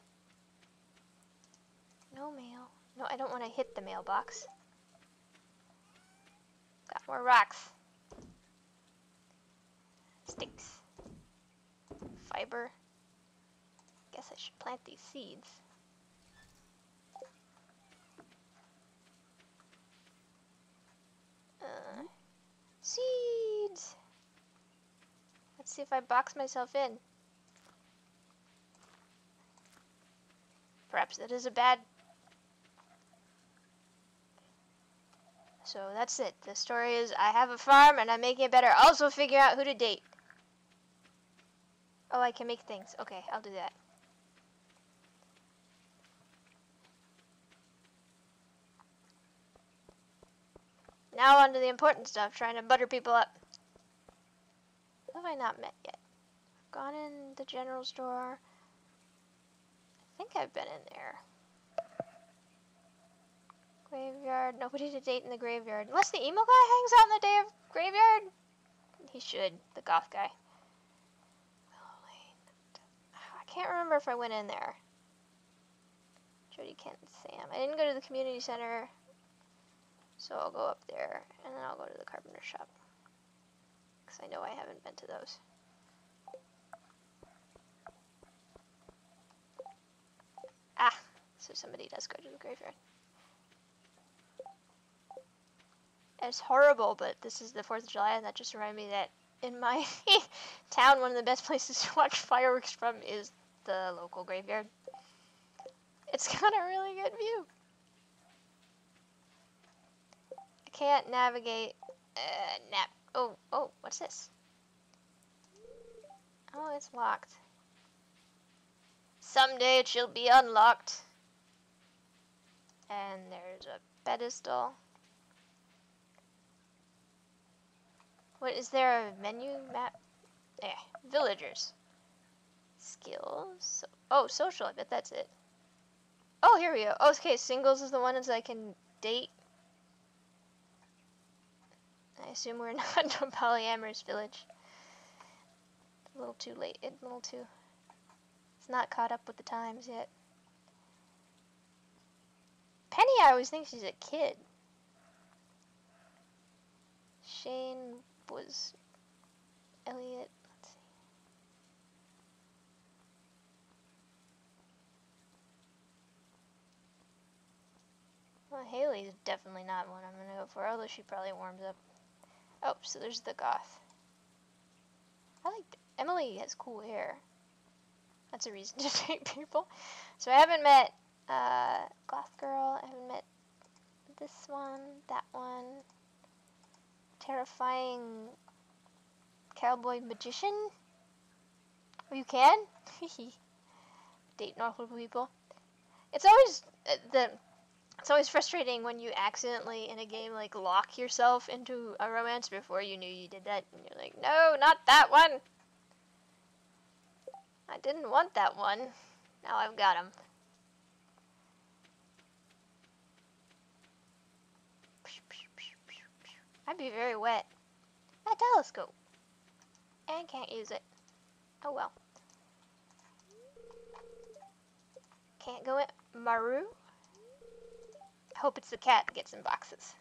A: No mail. No, I don't want to hit the mailbox. Got more rocks. Sticks. Fiber. Guess I should plant these seeds. Uh, seeds! See if I box myself in. Perhaps that is a bad So that's it. The story is I have a farm and I'm making it better. Also figure out who to date. Oh, I can make things. Okay, I'll do that. Now on to the important stuff, trying to butter people up. Have I not met yet? Gone in the general store. I think I've been in there. Graveyard. Nobody to date in the graveyard. Unless the emo guy hangs out in the day of graveyard. He should. The goth guy. Oh, I can't remember if I went in there. Jodi Kent Sam. I didn't go to the community center. So I'll go up there. And then I'll go to the carpenter shop. Because I know I haven't been to those. Ah! So somebody does go to the graveyard. it's horrible, but this is the 4th of July, and that just reminded me that in my town, one of the best places to watch fireworks from is the local graveyard. It's got a really good view. I can't navigate. Uh, nap. Oh, oh, what's this? Oh, it's locked. Someday it shall be unlocked. And there's a pedestal. What is there a menu map? Yeah, villagers. Skills. Oh, social. I bet that's it. Oh, here we go. Oh, okay, singles is the ones I can date. I assume we're not a polyamorous village. A little too late. A little too. It's not caught up with the times yet. Penny, I always think she's a kid. Shane was Elliott. Let's see. Well, Haley's definitely not one I'm gonna go for, although she probably warms up. Oh, so there's the goth. I like Emily has cool hair. That's a reason to date people. So I haven't met uh, Goth Girl. I haven't met this one, that one. Terrifying Cowboy Magician. Oh, you can? Date normal people. It's always uh, the. It's always frustrating when you accidentally in a game like lock yourself into a romance before you knew you did that, and you're like, no, not that one. I didn't want that one. Now I've got him. I'd be very wet. A telescope. And can't use it. Oh well. Can't go in. Maru? I hope it's the cat that gets in boxes.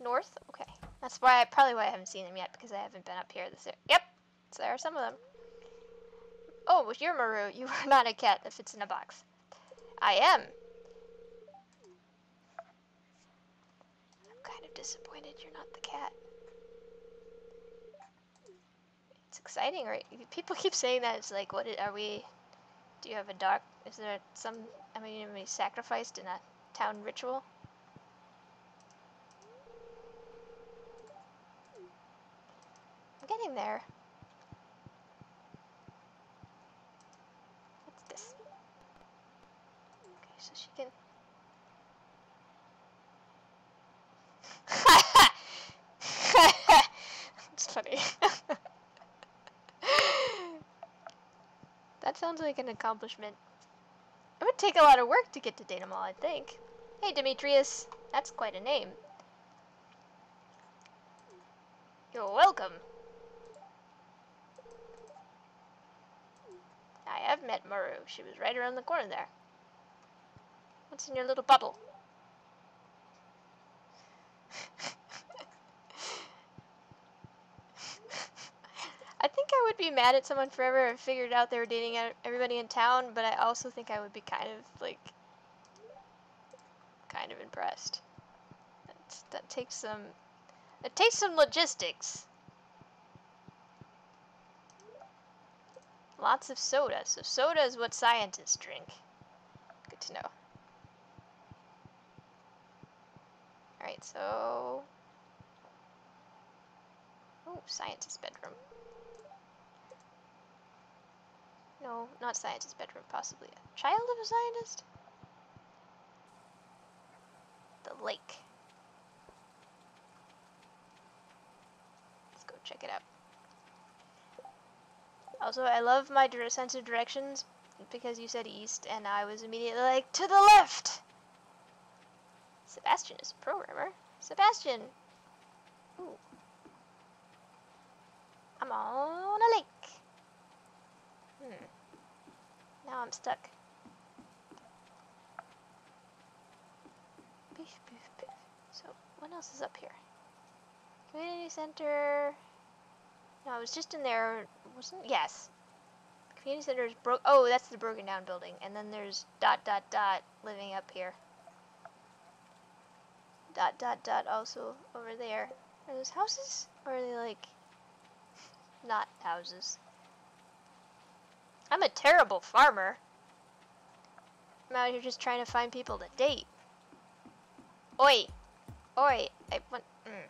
A: North? Okay. That's why I probably why I haven't seen them yet because I haven't been up here this year. Yep. So there are some of them. Oh, you're Maru. You are not a cat that fits in a box. I am. I'm kind of disappointed you're not the cat. It's exciting, right? People keep saying that. It's like, what are we... Do you have a dog? Is there some... I mean, be sacrificed in a town ritual? I'm getting there. What's this? Okay, so she can... It's funny. that sounds like an accomplishment. It would take a lot of work to get to Data Mall, I think. Hey, Demetrius. That's quite a name. You're welcome. I have met Maru. She was right around the corner there. What's in your little bottle? I think I would be mad at someone forever and figured out they were dating everybody in town, but I also think I would be kind of, like, impressed. That's, that takes some, it takes some logistics. Lots of soda. So soda is what scientists drink. Good to know. Alright, so... Oh, scientist bedroom. No, not scientist bedroom, possibly a child of a scientist? Lake. Let's go check it out. Also, I love my sense of directions because you said east and I was immediately like, to the left! Sebastian is a programmer. Sebastian! Ooh. I'm on a lake. Hmm. Now I'm stuck. What else is up here? Community center. No, I was just in there, wasn't? Yes. Community center is broke. Oh, that's the broken down building. And then there's dot, dot, dot living up here dot dot dot also over there. Are those houses? Or are they like not houses? I'm a terrible farmer. I'm out here just trying to find people to date. Oi! Oi! I want... Mm.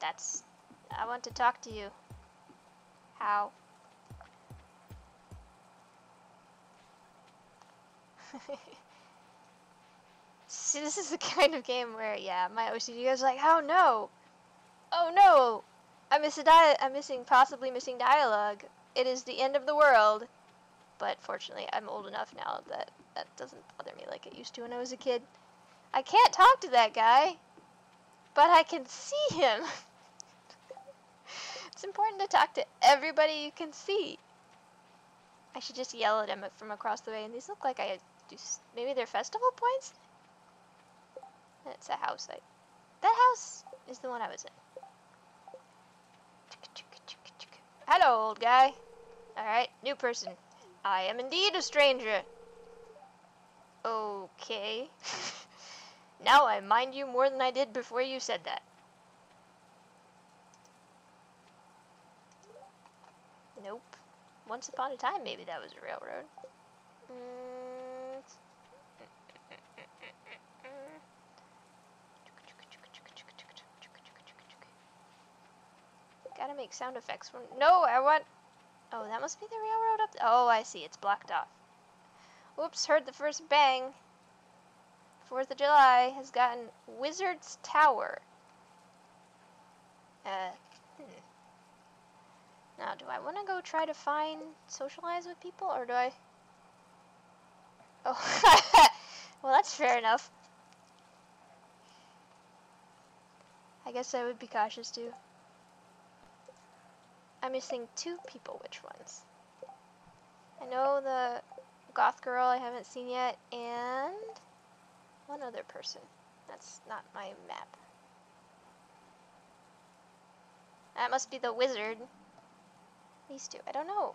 A: That's... I want to talk to you. How? See, this is the kind of game where, yeah, my OCD goes like, oh no, oh no, I miss a di I'm missing, possibly missing dialogue. It is the end of the world. But fortunately, I'm old enough now that that doesn't bother me like it used to when I was a kid. I can't talk to that guy, but I can see him. it's important to talk to everybody you can see. I should just yell at him from across the way. And these look like I do. Maybe they're festival points. It's a house. I, that house is the one I was in. Hello, old guy. Alright, new person. I am indeed a stranger. Okay. now I mind you more than I did before you said that. Nope. Once upon a time, maybe that was a railroad. Mm. Gotta make sound effects. No, I want... Oh, that must be the railroad up... Oh, I see. It's blocked off. Whoops, heard the first bang. Fourth of July has gotten Wizard's Tower. Uh, hmm. Now, do I want to go try to find, socialize with people, or do I... Oh, well, that's fair enough. I guess I would be cautious, too. I'm missing two people. Which ones? I know the goth girl I haven't seen yet, and one other person. That's not my map. That must be the wizard. These two. I don't know.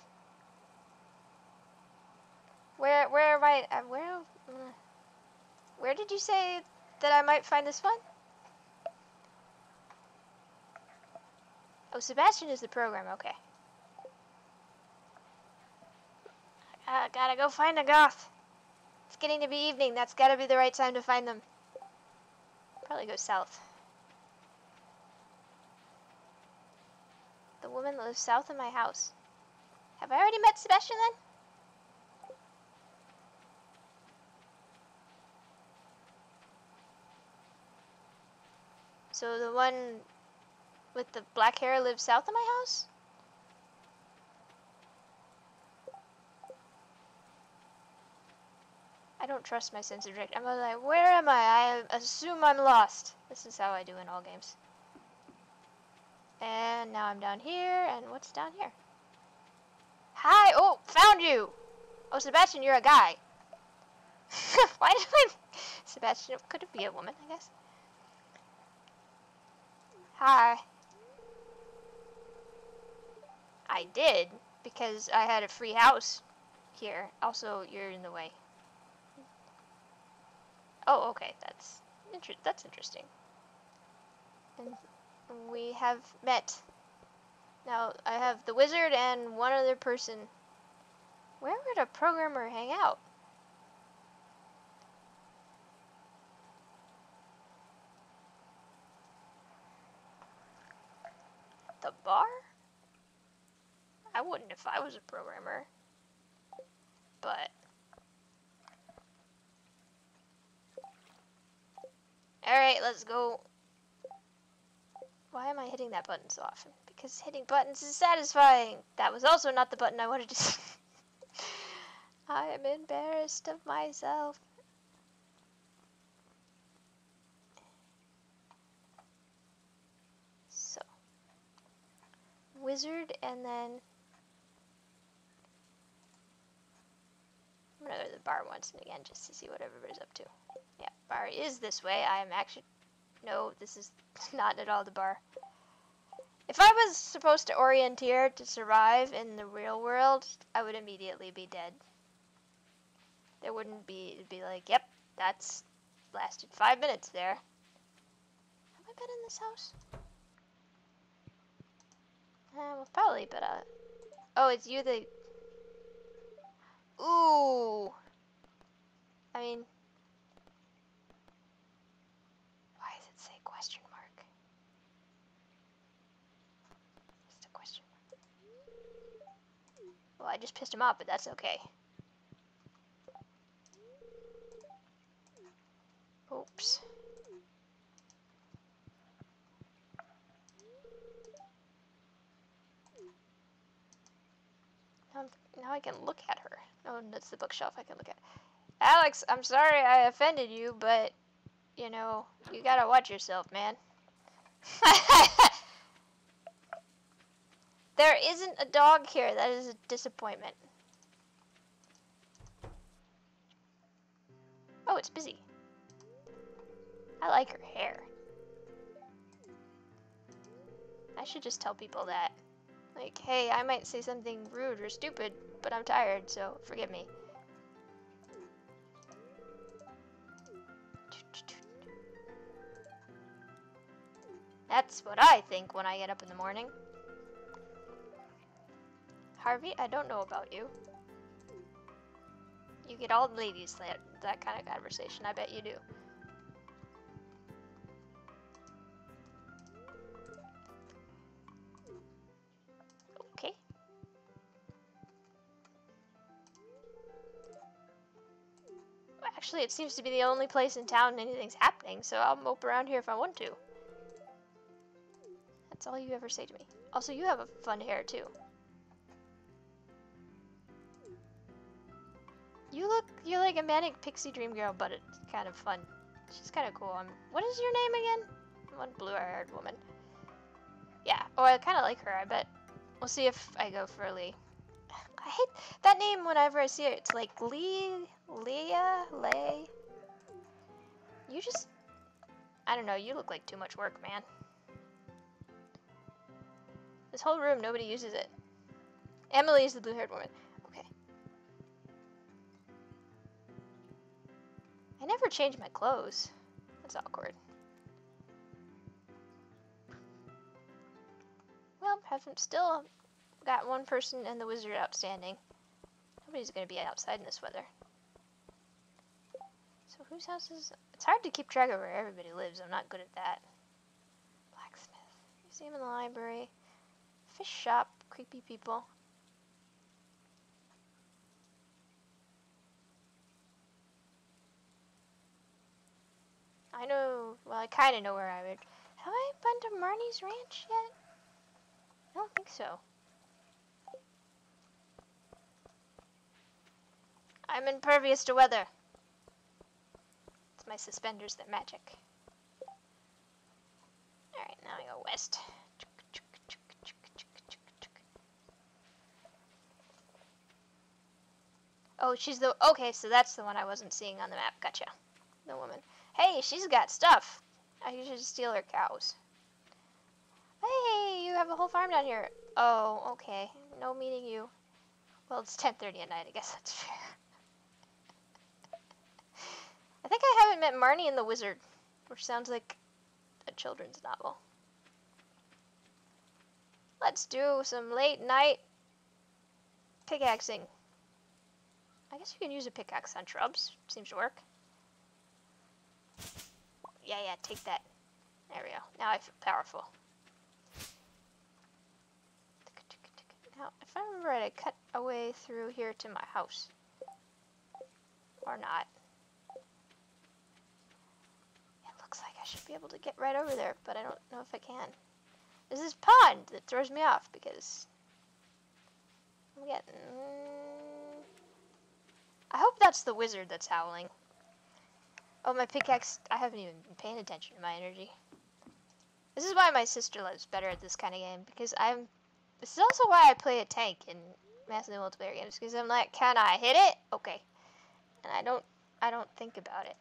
A: Where where am I? Uh, where uh, where did you say that I might find this one? Oh, Sebastian is the program. Okay. I gotta go find a goth. It's getting to be evening. That's gotta be the right time to find them. Probably go south. The woman lives south of my house. Have I already met Sebastian then? So the one with the black hair lives south of my house? I don't trust my sense of direction. I'm like, where am I? I assume I'm lost. This is how I do in all games. And now I'm down here, and what's down here? Hi! Oh, found you! Oh, Sebastian, you're a guy. Why did I... Sebastian, could it be a woman, I guess? Hi. I did, because I had a free house here. Also, you're in the way. Oh, okay, that's inter that's interesting. And we have met. Now, I have the wizard and one other person. Where would a programmer hang out? The bar? I wouldn't if I was a programmer. But... Alright, let's go why am I hitting that button so often? Because hitting buttons is satisfying. That was also not the button I wanted to see. I am embarrassed of myself. So, wizard and then I'm gonna go to the bar once and again just to see what everybody's up to. Yeah, bar is this way. I am actually no, this is not at all the bar. If I was supposed to orienteer to survive in the real world, I would immediately be dead. There wouldn't be, it'd be like, yep, that's lasted five minutes there. Have I been in this house? Uh, well, probably, but, uh, oh, it's you that, ooh, I mean, Well, I just pissed him off, but that's okay. Oops. Now, now I can look at her. Oh, that's the bookshelf I can look at. Alex, I'm sorry I offended you, but, you know, you gotta watch yourself, man. There isn't a dog here. That is a disappointment. Oh, it's busy. I like her hair. I should just tell people that. Like, hey, I might say something rude or stupid, but I'm tired, so forgive me. That's what I think when I get up in the morning. Harvey, I don't know about you. You get all ladies that, that kind of conversation, I bet you do. Okay. Actually, it seems to be the only place in town anything's happening, so I'll mope around here if I want to. That's all you ever say to me. Also, you have a fun hair, too. You look, you're like a manic pixie dream girl, but it's kind of fun. She's kind of cool. Um, what is your name again? One blue-haired woman. Yeah. Oh, I kind of like her. I bet. We'll see if I go for Lee. I hate that name whenever I see it. It's like Lee, Leah, Lay. You just, I don't know. You look like too much work, man. This whole room, nobody uses it. Emily is the blue-haired woman. I never change my clothes. That's awkward. Well, haven't still got one person and the wizard outstanding. Nobody's gonna be outside in this weather. So whose house is... It's hard to keep track of where everybody lives. I'm not good at that. Blacksmith. Museum in the library. Fish shop. Creepy people. I know, well, I kind of know where I would. Have I been to Marnie's ranch yet? I don't think so. I'm impervious to weather. It's my suspenders that magic. Alright, now I go west. Oh, she's the... Okay, so that's the one I wasn't seeing on the map. Gotcha. The woman. Hey, she's got stuff. I should steal her cows. Hey, you have a whole farm down here. Oh, okay. No meeting you. Well, it's 10.30 at night. I guess that's fair. I think I haven't met Marnie and the Wizard, which sounds like a children's novel. Let's do some late night pickaxing. I guess you can use a pickaxe on shrubs. Seems to work. Yeah, yeah, take that. There we go. Now I feel powerful. Now, if I remember right, I cut a way through here to my house. Or not. It looks like I should be able to get right over there, but I don't know if I can. There's this pond that throws me off because I'm getting... I hope that's the wizard that's howling. Oh, my pickaxe, I haven't even been paying attention to my energy. This is why my sister lives better at this kind of game, because I'm... This is also why I play a tank in massively multiplayer games, because I'm like, can I hit it? Okay. And I don't, I don't think about it.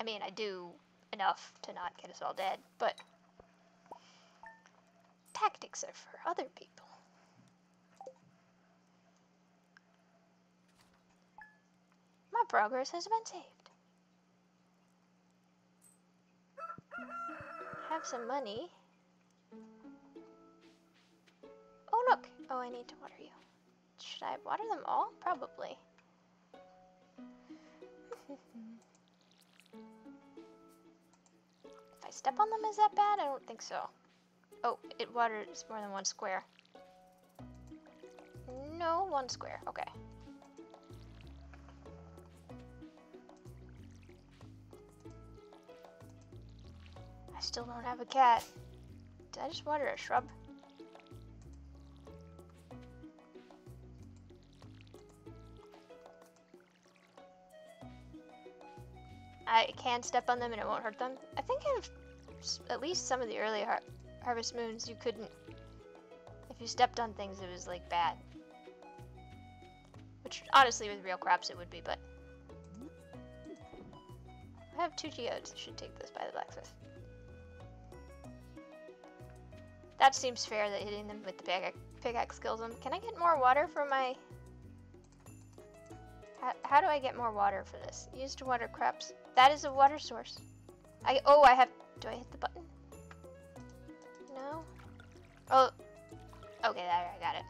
A: I mean, I do enough to not get us all dead, but... Tactics are for other people. My progress has been saved. Have some money. Oh, look! Oh, I need to water you. Should I water them all? Probably. if I step on them, is that bad? I don't think so. Oh, it waters more than one square. No, one square. Okay. Still don't have a cat. Did I just water a shrub? I can step on them and it won't hurt them. I think in at least some of the early har Harvest Moons you couldn't... If you stepped on things it was like bad. Which honestly with real crops it would be, but... Mm-hmm. I have two geodes. I should take this by the blacksmith. That seems fair that hitting them with the pickaxe, kills them. Can I get more water for my... How, how do I get more water for this? Use to water crops. That is a water source. I Oh, I have... Do I hit the button? No? Oh. Okay, there, I got it.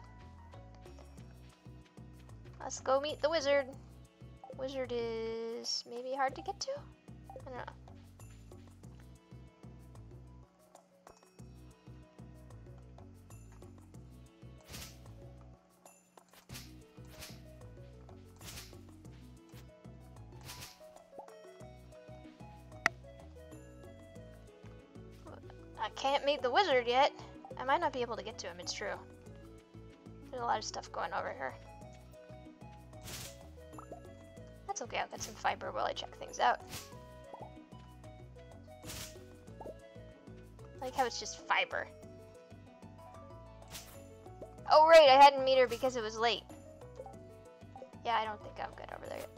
A: Let's go meet the wizard. Wizard is maybe hard to get to? I don't know. I can't meet the wizard yet. I might not be able to get to him, it's true. There's a lot of stuff going over here. That's okay, I'll get some fiber while I check things out. I like how it's just fiber. Oh right, I hadn't meet her because it was late. Yeah, I don't think I'm good over there yet.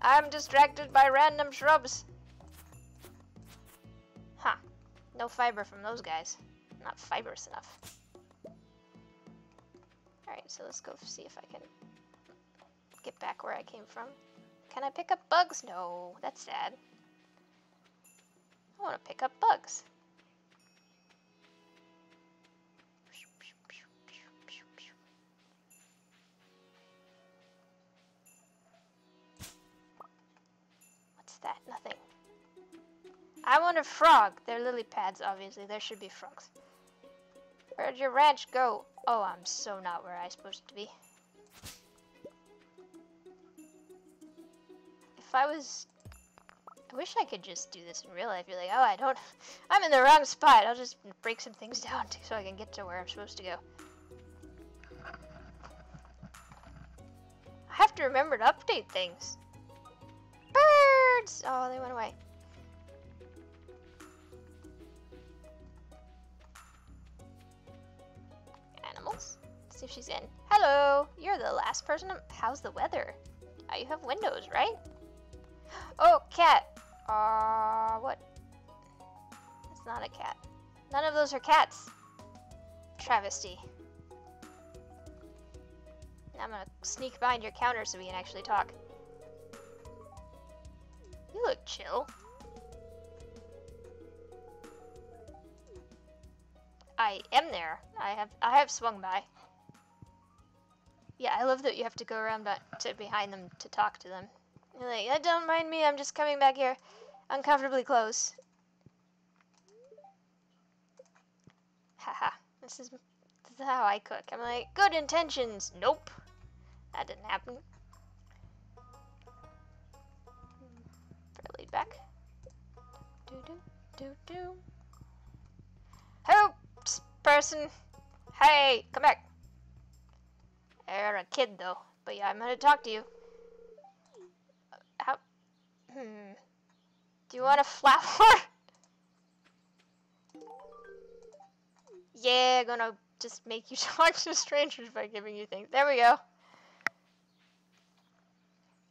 A: I'm distracted by random shrubs. No fiber from those guys. Not fibrous enough. Alright, so let's go see if I can get back where I came from. Can I pick up bugs? No, that's sad. I want to pick up bugs. What's that? Nothing. I want a frog. They're lily pads, obviously. There should be frogs. Where'd your ranch go? Oh, I'm so not where I'm supposed to be. If I was... I wish I could just do this in real life. You're like, oh, I don't... I'm in the wrong spot. I'll just break some things down so I can get to where I'm supposed to go. I have to remember to update things. Birds! Oh, they went away. See if she's in. Hello, you're the last person. How's the weather? Uh, you have windows, right? Oh, cat. Uh, what? It's not a cat. None of those are cats. Travesty. I'm gonna sneak behind your counter so we can actually talk. You look chill. I am there. I have I have swung by. Yeah, I love that you have to go around to behind them to talk to them. You're like, don't mind me, I'm just coming back here uncomfortably close. Haha, this is, this is how I cook. I'm like, good intentions. Nope, that didn't happen. Fairly back. Do do do do. Help, person. Hey, come back. You're a kid, though. But yeah, I'm gonna talk to you. How? Hmm. Do you want a flower? yeah, gonna just make you talk to strangers by giving you things. There we go.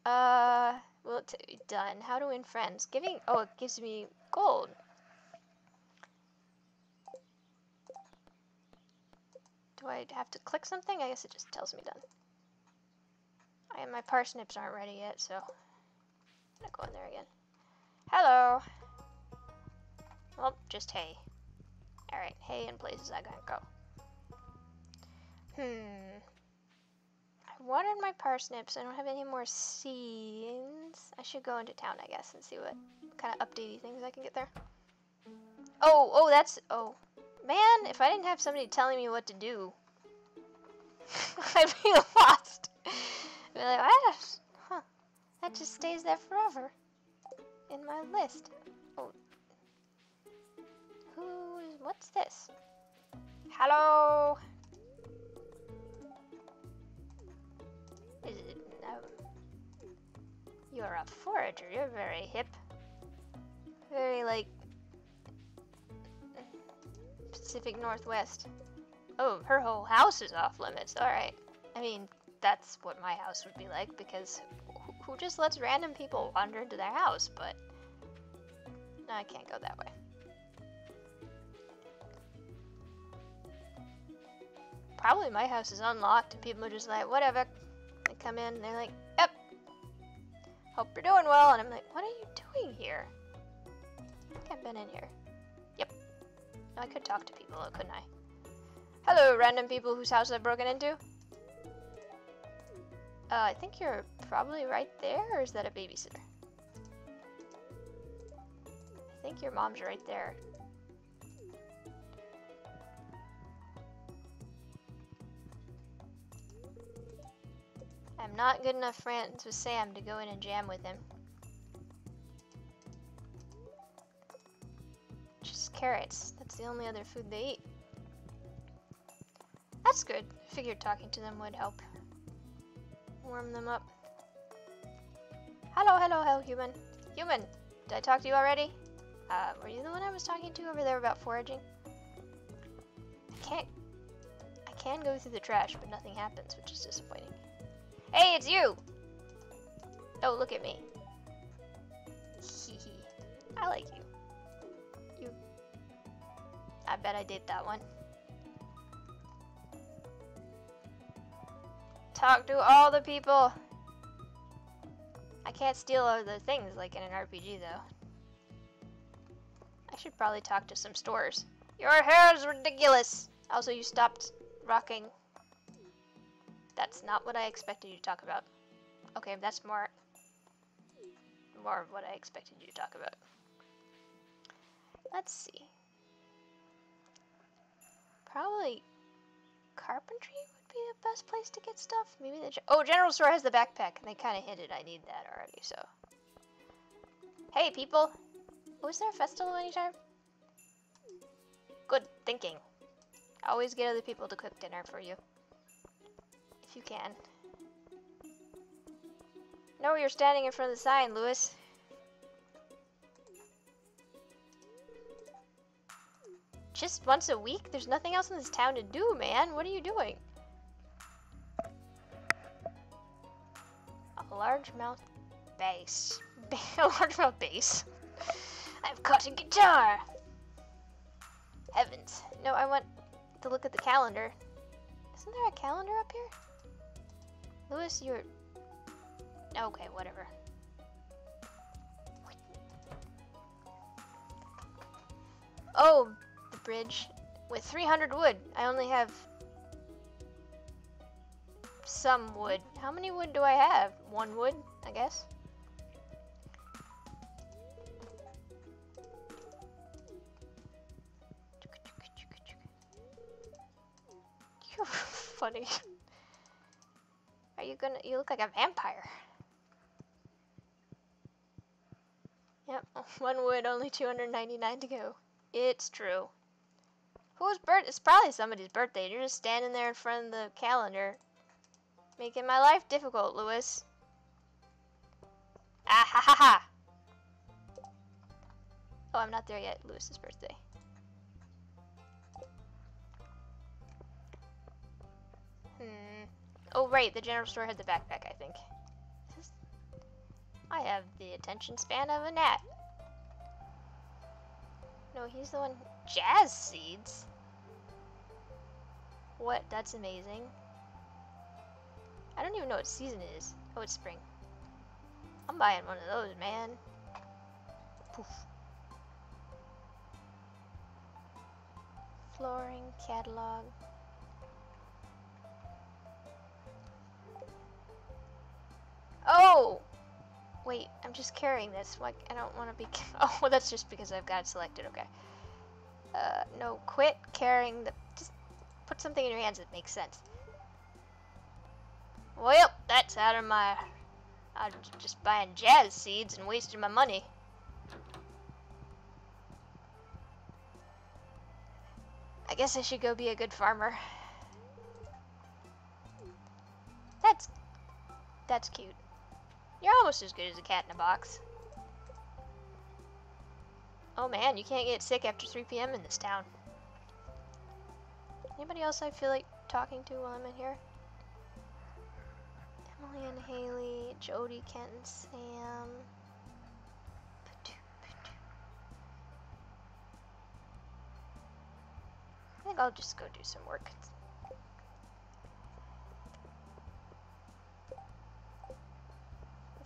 A: Uh, well, done? How to win friends? Giving. Oh, it gives me gold. Do I have to click something? I guess it just tells me done. I, my parsnips aren't ready yet, so I'm gonna go in there again. Hello. Well, just hay. Alright, hay in places I gotta go. Hmm. I watered my parsnips. I don't have any more seeds. I should go into town, I guess, and see what kind of updatey things I can get there. Oh, oh, that's, oh. Man, if I didn't have somebody telling me what to do, I'd be lost. I'd be like, what? Huh. That just stays there forever. In my list. Oh. Who is, what's this? Hello? Is it, no. You're a forager, you're very hip. Very, like, Pacific Northwest. Oh, her whole house is off limits. Alright. I mean, that's what my house would be like because who just lets random people wander into their house, but no, I can't go that way. Probably my house is unlocked and people are just like, whatever. They come in and they're like, yep. Hope you're doing well. And I'm like, what are you doing here? I think I've been in here. I could talk to people though, couldn't I? Hello, random people whose house I've broken into. Uh, I think you're probably right there, or is that a babysitter? I think your mom's right there. I'm not good enough friends with Sam to go in and jam with him. Carrots. That's the only other food they eat. That's good. Figured talking to them would help. Warm them up. Hello, hello, hello, human. Human, did I talk to you already? Uh, were you the one I was talking to over there about foraging? I can't... I can go through the trash, but nothing happens, which is disappointing. Hey, it's you! Oh, look at me. I like you. You... I bet I did that one. Talk to all the people. I can't steal other things like in an RPG though. I should probably talk to some stores. Your hair is ridiculous. Also, you stopped rocking. That's not what I expected you to talk about. Okay, that's more more of what I expected you to talk about. Let's see. Probably carpentry would be the best place to get stuff. Maybe the oh general store has the backpack, and they kind of hinted I need that already. So, hey people, was there a festival anytime? Good thinking. Always get other people to cook dinner for you, if you can. No, you're standing in front of the sign, Lewis. Just once a week? There's nothing else in this town to do, man. What are you doing? A largemouth bass. a largemouth bass. I've caught a guitar. Heavens. No, I want to look at the calendar. Isn't there a calendar up here? Lewis, you're... Okay, whatever. Oh, bridge. With 300 wood. I only have some wood. How many wood do I have? One wood, I guess. You're funny. Are you gonna- you look like a vampire. Yep, one wood, only 299 to go. It's true. Whose birth? It's probably somebody's birthday. You're just standing there in front of the calendar, making my life difficult, Lewis. Ah ha ha ha! Oh, I'm not there yet. Lewis's birthday. Hmm. Oh, right. The general store had the backpack, I think. I have the attention span of a gnat. No, he's the one. Jazz seeds? What? That's amazing. I don't even know what season it is. Oh, it's spring. I'm buying one of those, man. Poof. Flooring catalog. Oh! Wait, I'm just carrying this. Like, I don't want to be... Oh, well, that's just because I've got it selected. Okay. Uh, no, quit carrying the... Put something in your hands that makes sense. Well, that's out of my... I'm just buying jazz seeds and wasting my money. I guess I should go be a good farmer. That's... That's cute. You're almost as good as a cat in a box. Oh man, you can't get sick after 3 p.m. in this town. Anybody else I feel like talking to while I'm in here? Emily and Haley, Jodi, Kent, and Sam. I think I'll just go do some work.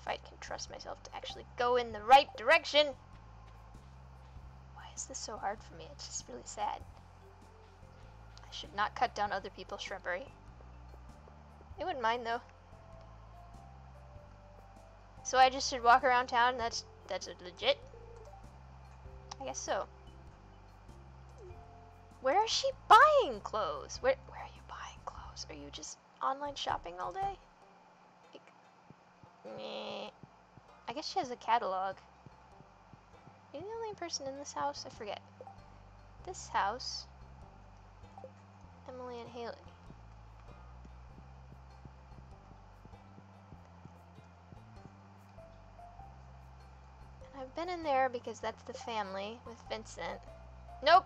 A: If I can trust myself to actually go in the right direction. Why is this so hard for me? It's just really sad. Should not cut down other people's shrubbery. They wouldn't mind though. So I just should walk around town. That's that's legit. I guess so. Where is she buying clothes? Where where are you buying clothes? Are you just online shopping all day? Like. I guess she has a catalog. Are you the only person in this house? I forget. This house. Emily and Haley. I've been in there because that's the family with Vincent. Nope,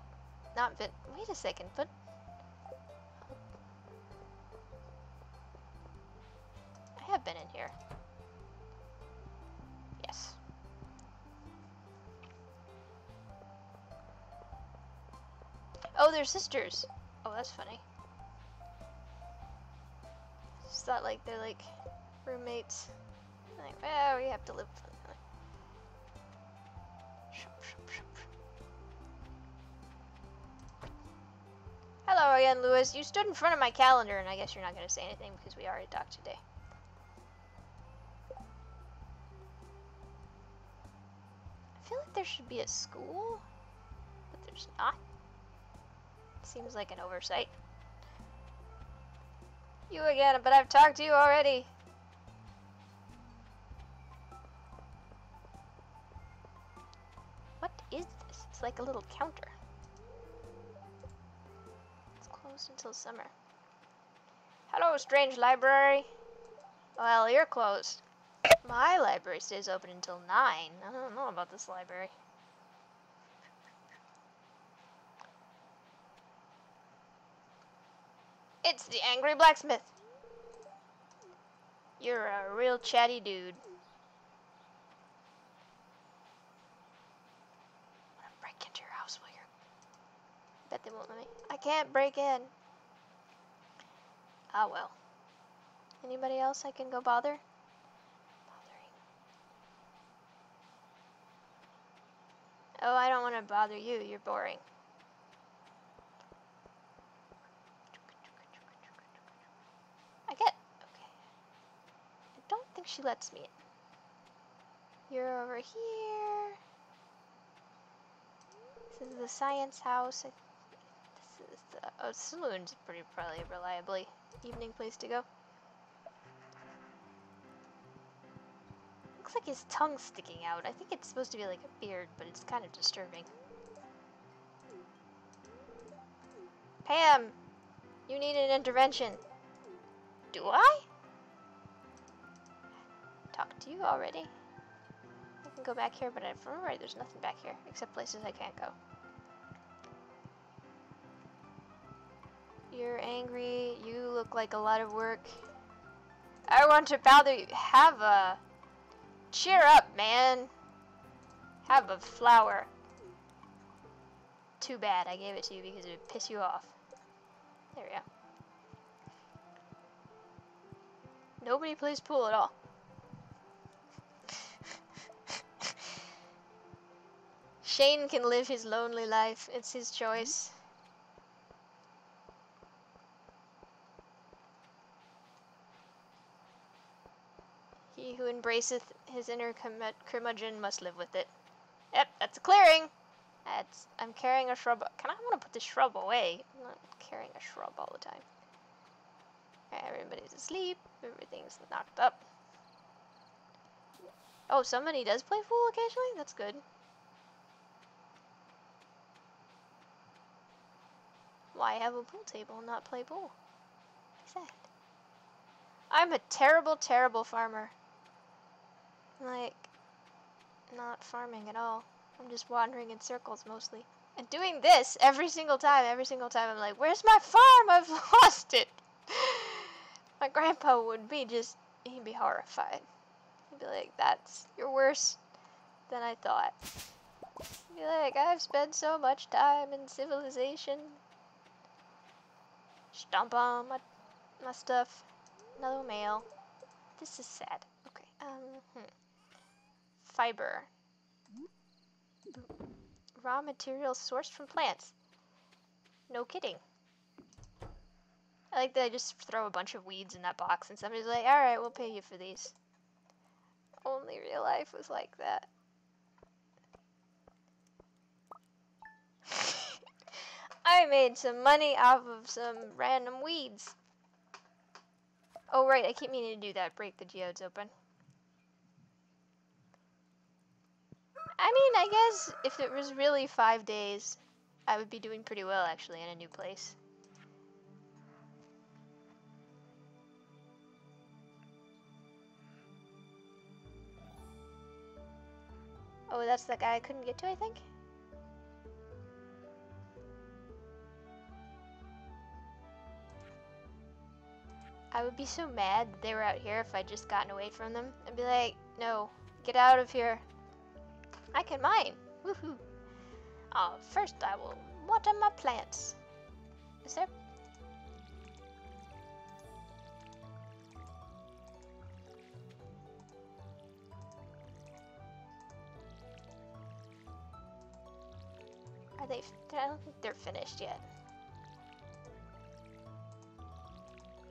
A: not Vin. Wait a second, but. I have been in here. Yes. Oh, they're sisters. Oh, that's funny. Just thought like they're like roommates. Like, well, we have to live Hello again, Lewis. You stood in front of my calendar, and I guess you're not going to say anything because we already talked today. I feel like there should be a school, but there's not. Seems like an oversight. You again, but I've talked to you already. What is this? It's like a little counter It's closed until summer. Hello, strange library. Well, you're closed. My library stays open until 9. I don't know about this library. It's the Angry Blacksmith. You're a real chatty dude. I'm gonna break into your house, will you? Bet they won't let me. I can't break in. Ah, well. Anybody else I can go bother? Oh, I don't want to bother you. You're boring. I get... Okay. I don't think she lets me in. You're over here. This is the science house. I a oh, saloon's pretty probably reliably evening place to go. Looks like his tongue's sticking out. I think it's supposed to be like a beard, but it's kind of disturbing. Pam! You need an intervention. Do I? Talked to you already. I can go back here, but if I remember right, there's nothing back here, except places I can't go. You're angry. You look like a lot of work. I want to bother you. Have a... Cheer up, man. Have a flower. Too bad I gave it to you because it would piss you off. There we go. Nobody plays pool at all. Shane can live his lonely life. It's his choice. He who embraceth his inner curmudgeon must live with it. Yep, that's a clearing. That's, I'm carrying a shrub. Kind I want to put the shrub away. I'm not carrying a shrub all the time. everybody's asleep. Everything's knocked up. Oh, somebody does play Fool occasionally? That's good. Why have a pool table and not play pool? I'm a terrible, terrible farmer. Like, not farming at all. I'm just wandering in circles mostly. And doing this every single time, every single time I'm like, where's my farm? I've lost it. my grandpa would be just he'd be horrified. He'd be like, "That's you're worse than I thought." He'd be like, "I've spent so much time in civilization. Stomp on my my stuff. Another mail. This is sad. Okay. Um. Hmm. Fiber. Raw materials sourced from plants. No kidding. I like that I just throw a bunch of weeds in that box and somebody's like, alright, we'll pay you for these. Only real life was like that. I made some money off of some random weeds. Oh right, I keep meaning to do that, break the geodes open. I mean, I guess if it was really five days, I would be doing pretty well actually in a new place. Oh, that's the guy I couldn't get to, I think? I would be so mad that they were out here if I'd just gotten away from them. I'd be like, no, get out of here. I can mine. Woohoo. Uh, first I will water my plants. Is there... Are they... I don't think they're finished yet.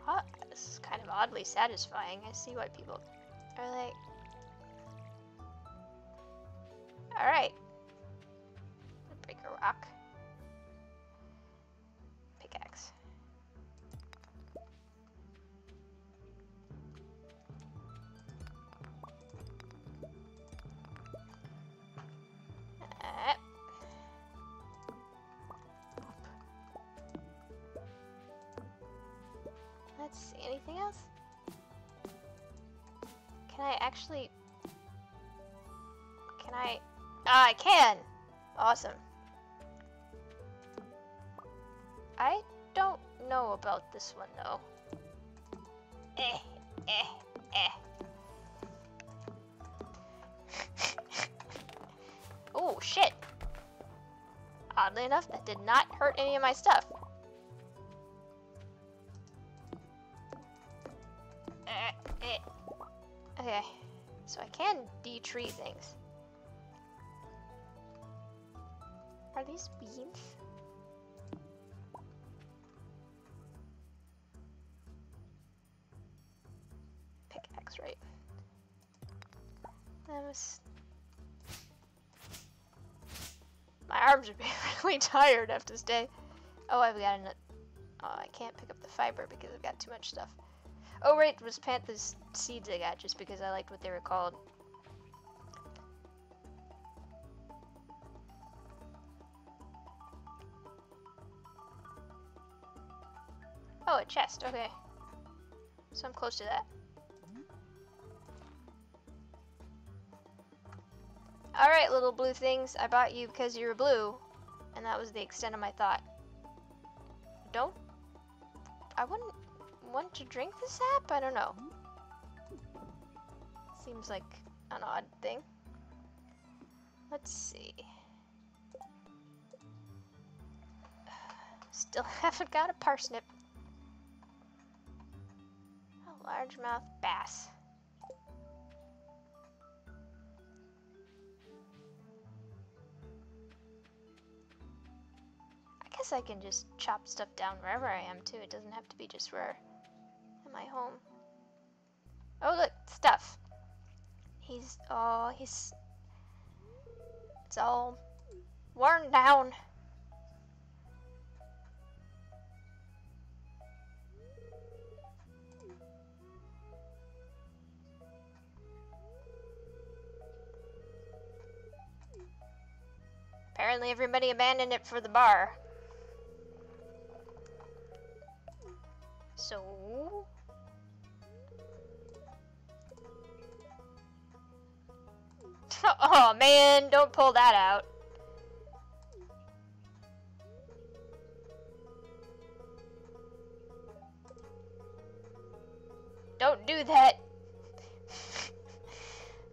A: Huh, this is kind of oddly satisfying. I see why people are like... Alright. Break a rock. Actually... Can I... Ah, I can! Awesome. I don't know about this one, though. Eh, eh, eh. oh, shit. Oddly enough, that did not hurt any of my stuff. Eh, eh. Okay, so I can de-tree things. Are these beans? Pickaxe, right? That was... My arms are being really tired after this day. Oh, I've got an... Oh, I can't pick up the fiber because I've got too much stuff. Oh, right, was Panther's seeds I got just because I liked what they were called. Oh, a chest, okay. So I'm close to that. Alright, little blue things, I bought you because you were blue. And that was the extent of my thought. Don't... I wouldn't want to drink the sap? I don't know. Seems like an odd thing. Let's see. Still haven't got a parsnip. A largemouth bass. I guess I can just chop stuff down wherever I am too. It doesn't have to be just where I home. Oh look, stuff. He's oh he's it's all worn down. Apparently everybody abandoned it for the bar. So... oh man, don't pull that out. Don't do that.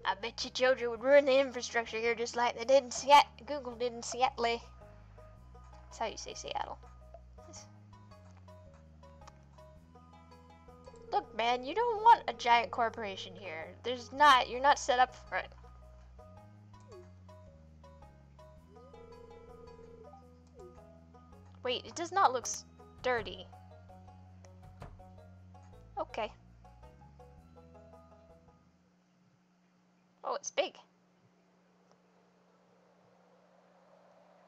A: I bet you Joja would ruin the infrastructure here just like they did in Seattle. Google did in Seattle. That's how you say Seattle. Look, man, you don't want a giant corporation here. There's not. You're not set up for it. Wait, it does not look dirty. Okay. Oh, it's big.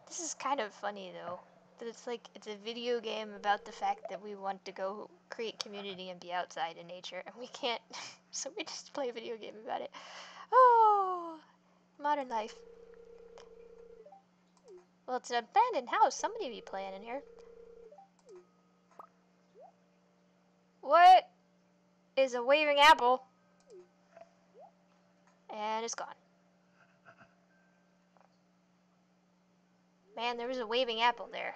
A: This is kind of funny though. That it's like it's a video game about the fact that we want to go create community and be outside in nature and we can't so we just play a video game about it. Oh modern life. Well it's an abandoned house, somebody be playing in here. What is a waving apple? And it's gone. Man, there was a waving apple there.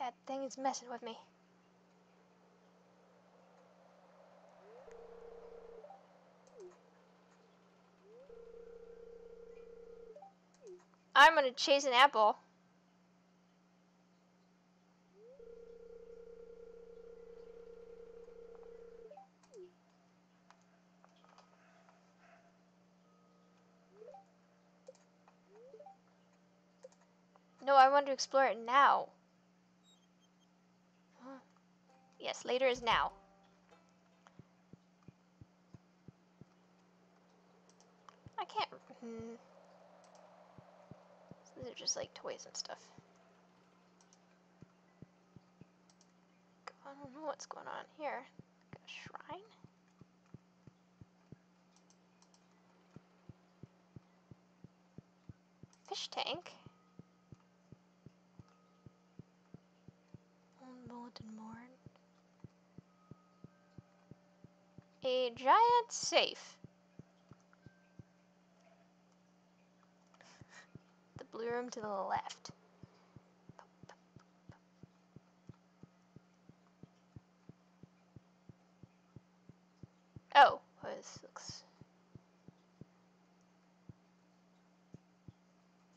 A: That thing is messing with me. I'm gonna chase an apple. No, I want to explore it now. Yes, later is now. I can't... Hmm. These are just like toys and stuff. I don't know what's going on here. Like a shrine? Fish tank? Giant safe. The blue room to the left. Oh, this looks...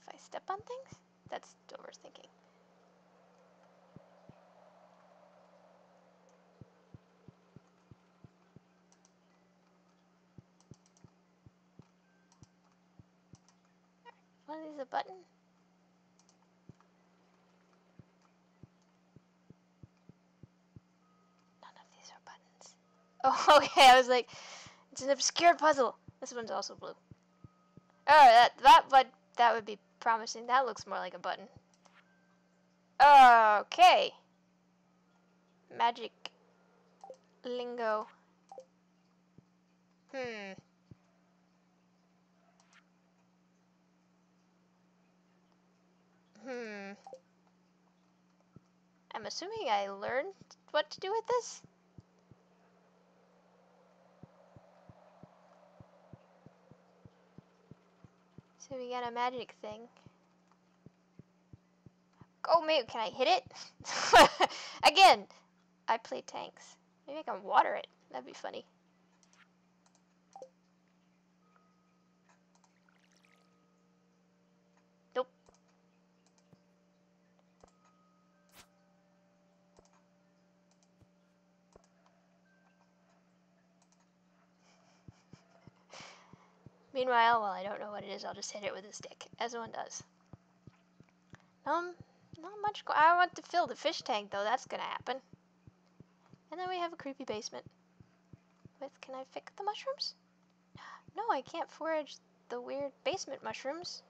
A: If I step on things? That's overthinking. What is a button? Oh, okay, I was like, it's an obscure puzzle. This one's also blue. Oh, that, that, but that would be promising. That looks more like a button. Okay. Magic lingo. Hmm. Hmm. I'm assuming I learned what to do with this? So we got a magic thing. Oh, maybe, can I hit it? Again, I play tanks. Maybe I can water it. That'd be funny. Meanwhile, while I don't know what it is, I'll just hit it with a stick, as one does. Um, not much. I want to fill the fish tank, though. That's gonna happen. And then we have a creepy basement. With, can I pick the mushrooms? No, I can't forage the weird basement mushrooms.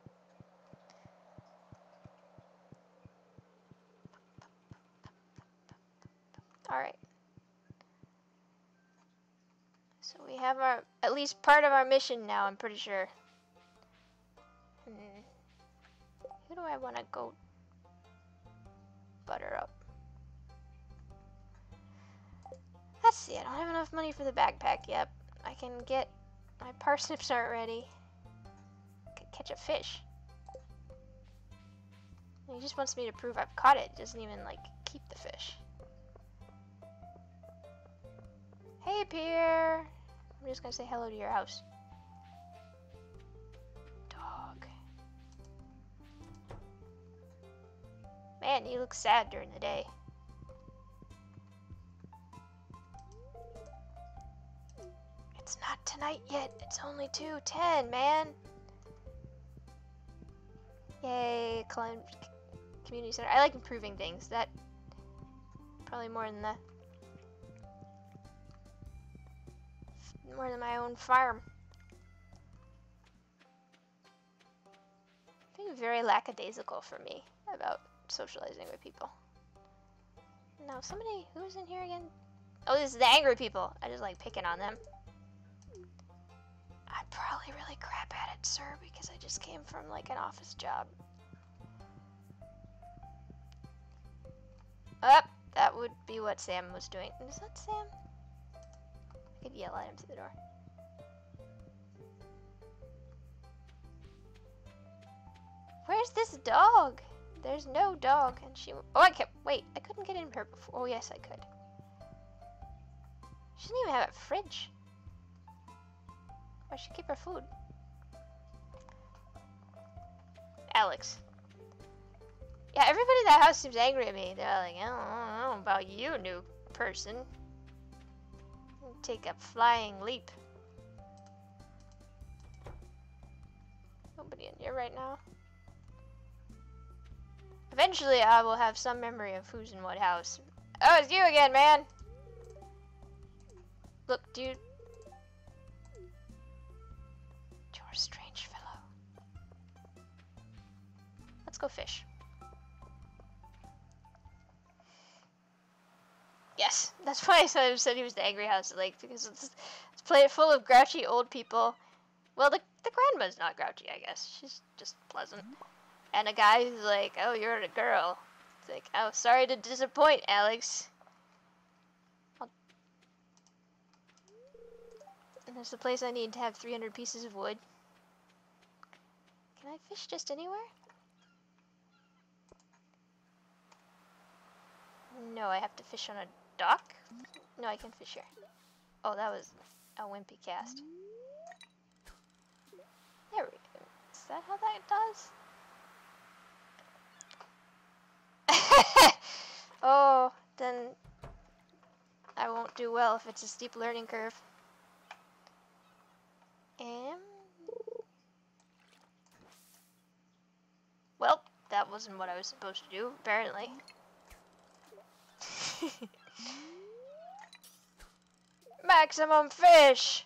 A: Alright. So we have our, at least part of our mission now, I'm pretty sure. Hmm. Who do I want to go butter up? Let's see, I don't have enough money for the backpack yet. I can get, my parsnips aren't ready. Could catch a fish. He just wants me to prove I've caught it. Doesn't even, like, keep the fish. Hey, Pierre! I'm just gonna say hello to your house. Dog. Man, you look sad during the day. It's not tonight yet. It's only 2.10, man. Yay, community center. I like improving things. That probably more than the more than my own farm. I think very lackadaisical for me about socializing with people. Now, somebody who's in here again? Oh, this is the angry people. I just like picking on them. I'm probably really crap at it, sir, because I just came from like an office job. Up, oh, that would be what Sam was doing. Is that Sam? Could yell at him through the door. Where's this dog? There's no dog, and she. Oh, I can't. Wait, I couldn't get in here before. Oh, yes, I could. She doesn't even have a fridge. Where she keep her food? Alex. Yeah, everybody in that house seems angry at me. They're like, I don't, I don't know about you, new person. Take a flying leap. Nobody in here right now. Eventually, I will have some memory of who's in what house. Oh, it's you again, man! Look, dude. You're a strange fellow. Let's go fish. Yes, that's why I said he was the angry house, like because it's it's full of grouchy old people. Well, the the grandma's not grouchy, I guess. She's just pleasant. And a guy who's like, "Oh, you're a girl." It's like, "Oh, sorry to disappoint, Alex." And there's a place I need to have 300 pieces of wood. Can I fish just anywhere? No, I have to fish on a dock? No, I can fish here. Oh, that was a wimpy cast. There we go. Is that how that does? oh, then I won't do well if it's a steep learning curve. And... Well, that wasn't what I was supposed to do, apparently. Maximum fish!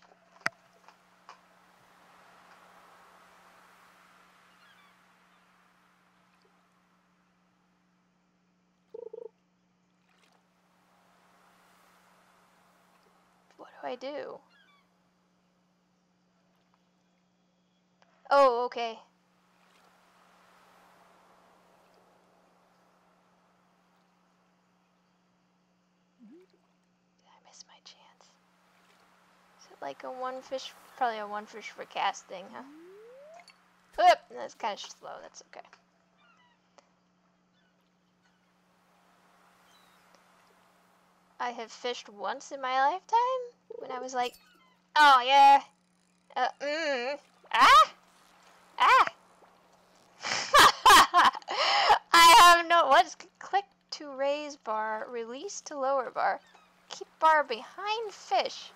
A: What do I do? Oh, okay. Like a one fish, probably a one fish for casting, huh? Oop, that's kind of slow, that's okay. I have fished once in my lifetime, when I was like, oh yeah, uh, mm, ah, ah. I have no, what's, click to raise bar, release to lower bar, keep bar behind fish.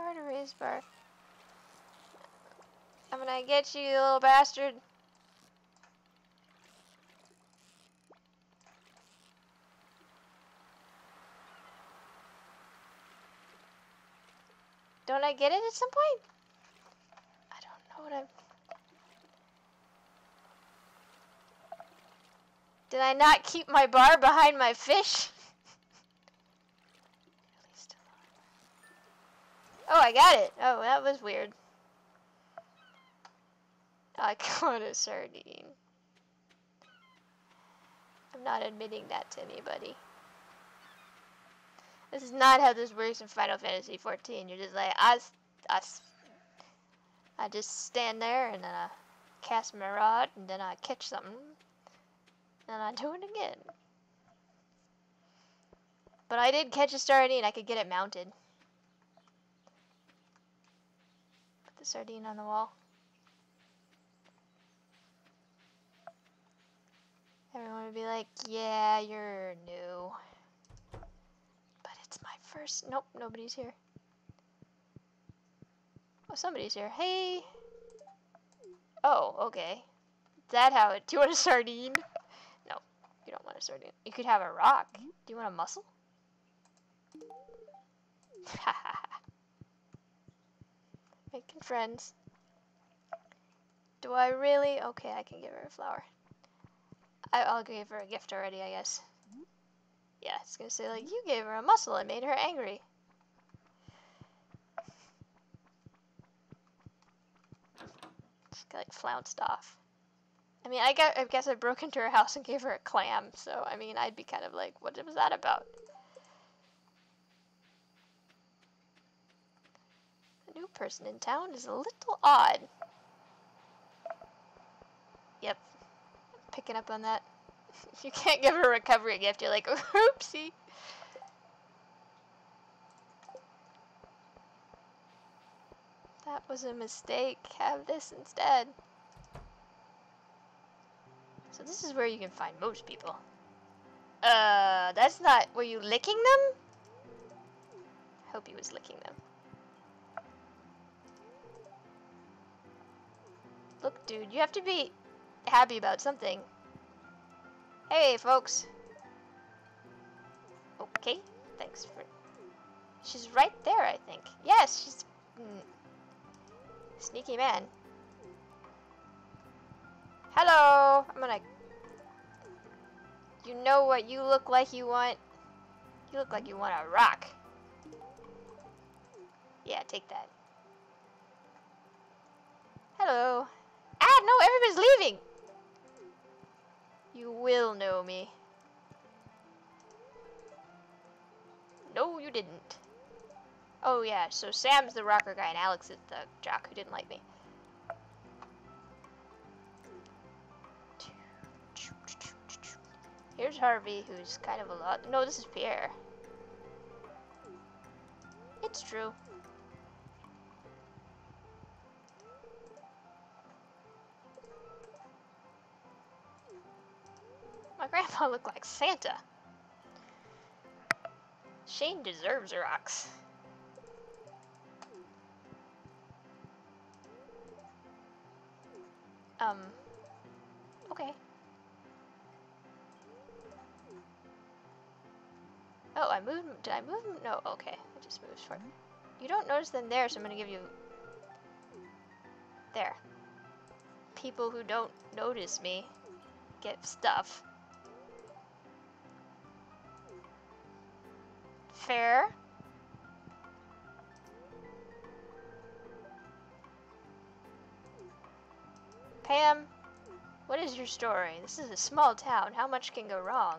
A: Bar to bar. I'm gonna get you, you little bastard. Don't I get it at some point? I don't know what I'm... Did I not keep my bar behind my fish? Oh, I got it. Oh, that was weird. I caught a sardine. I'm not admitting that to anybody. This is not how this works in Final Fantasy XIV. You're just like, I, I, I just stand there and then I cast my rod and then I catch something and I do it again. But I did catch a sardine. I could get it mounted. Put the sardine on the wall. Everyone would be like, yeah, you're new. But it's my first... Nope, nobody's here. Oh, somebody's here. Hey! Oh, okay. Is that how it... Do you want a sardine? No, you don't want a sardine. You could have a rock. Do you want a mussel? Making friends. Do I really? Okay, I can give her a flower. I, I'll give her a gift already, I guess. Yeah, it's gonna say like, you gave her a mussel and made her angry. Like flounced off. I mean, I, got, I guess I broke into her house and gave her a clam, so I mean, I'd be kind of like, what was that about? New person in town is a little odd. Yep, picking up on that. you can't give her a recovery gift. You're like, oopsie. That was a mistake. Have this instead. So this is where you can find most people. Uh, that's not... Were you licking them? Hope he was licking them. Look, dude, you have to be happy about something. Hey, folks. Okay, thanks for... She's right there, I think. Yes, she's... Mm, sneaky man. Hello! I'm gonna... You know what you look like you want? You look like you want a rock. Yeah, take that. Hello. Ah, no, everybody's leaving! You will know me. No, you didn't. Oh yeah, so Sam's the rocker guy and Alex is the jock who didn't like me. Here's Harvey, who's kind of a lot. No, this is Pierre. It's true. My grandpa looked like Santa. Shane deserves rocks. Um, okay. Oh, I moved, did I move? No, okay, I just moved for You don't notice them there, so I'm gonna give you, there. People who don't notice me get stuff. Fair. Pam, what is your story? This is a small town. How much can go wrong?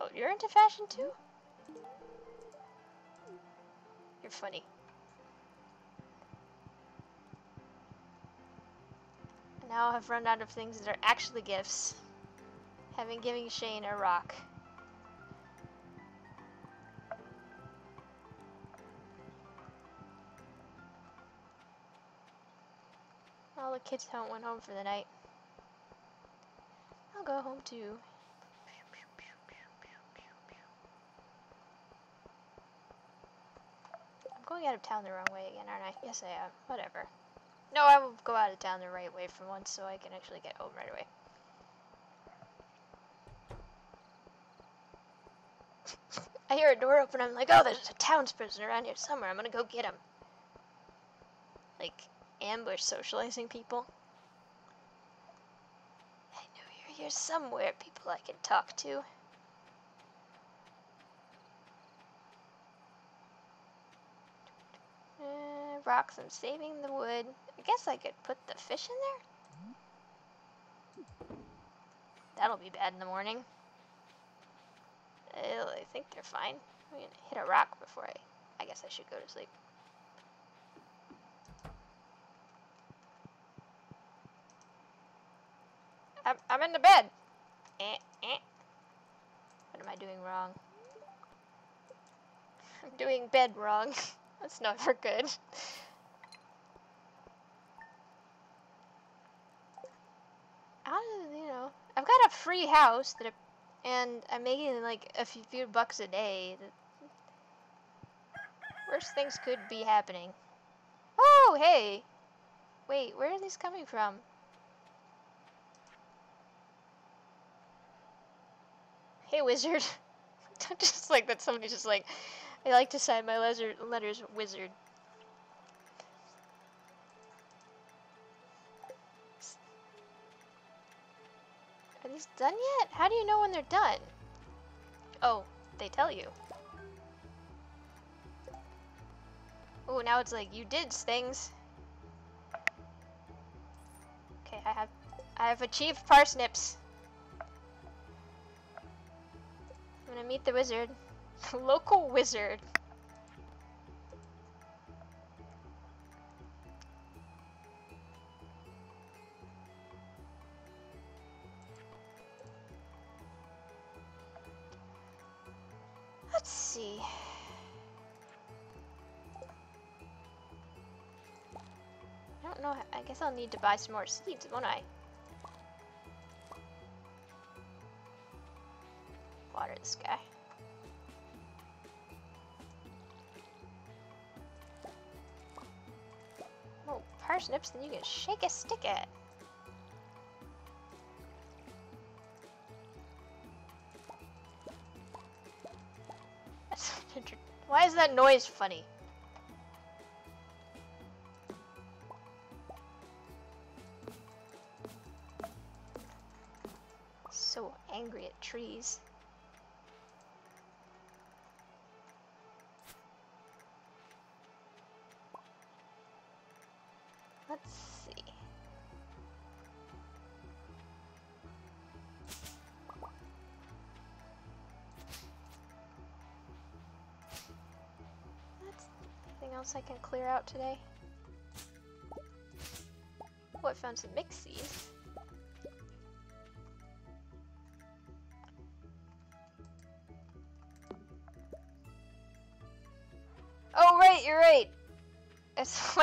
A: Oh, you're into fashion too? You're funny. Now I've run out of things that are actually gifts. Having given Shane a rock. All the kids home went home for the night. I'll go home too. I'm going out of town the wrong way again, aren't I? Yes, I am. Whatever. No, I will go out of town the right way for once so I can actually get home right away. I hear a door open, I'm like, oh, there's a townsperson around here somewhere, I'm gonna go get him. Like, ambush socializing people. I know you're here somewhere, people I can talk to. Rocks, I'm saving the wood. I guess I could put the fish in there? That'll be bad in the morning. I think they're fine. I'm gonna hit a rock before I... I guess I should go to sleep. I'm, I'm in the bed. Eh, eh. What am I doing wrong? I'm doing bed wrong. That's never good. You know? I've got a free house that, I, and I'm making like a few, few bucks a day. Worst things could be happening. Oh, hey! Wait, where are these coming from? Hey, wizard. just like that somebody just like, I like to sign my letter, letters wizard. These done yet? How do you know when they're done? Oh, they tell you. Oh, now it's like, you did things. Okay, I have, I have achieved parsnips. I'm gonna meet the wizard. Local wizard. I'll need to buy some more seeds, won't I? Water this guy. Oh, parsnips, then you can shake a stick at. Why is that noise funny? Trees. Let's see. Anything else I can clear out today? Oh, I found some mixies.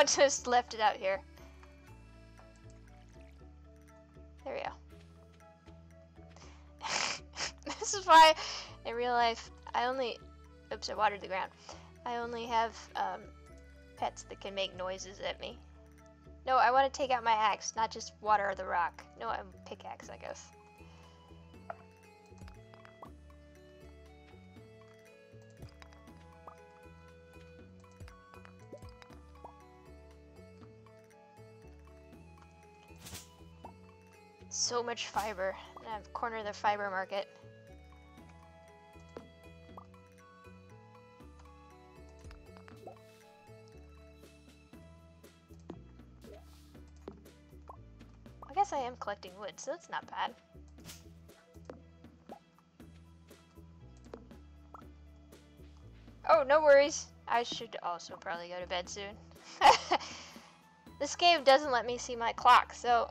A: Someone just left it out here. There we go. this is why, in real life, I only... Oops, I watered the ground. I only have um, pets that can make noises at me. No, I want to take out my axe, not just water the rock. No, I'm pickaxe, I guess. So much fiber. I've cornered the fiber market. I guess I am collecting wood, so that's not bad. Oh, no worries. I should also probably go to bed soon. this game doesn't let me see my clock, so...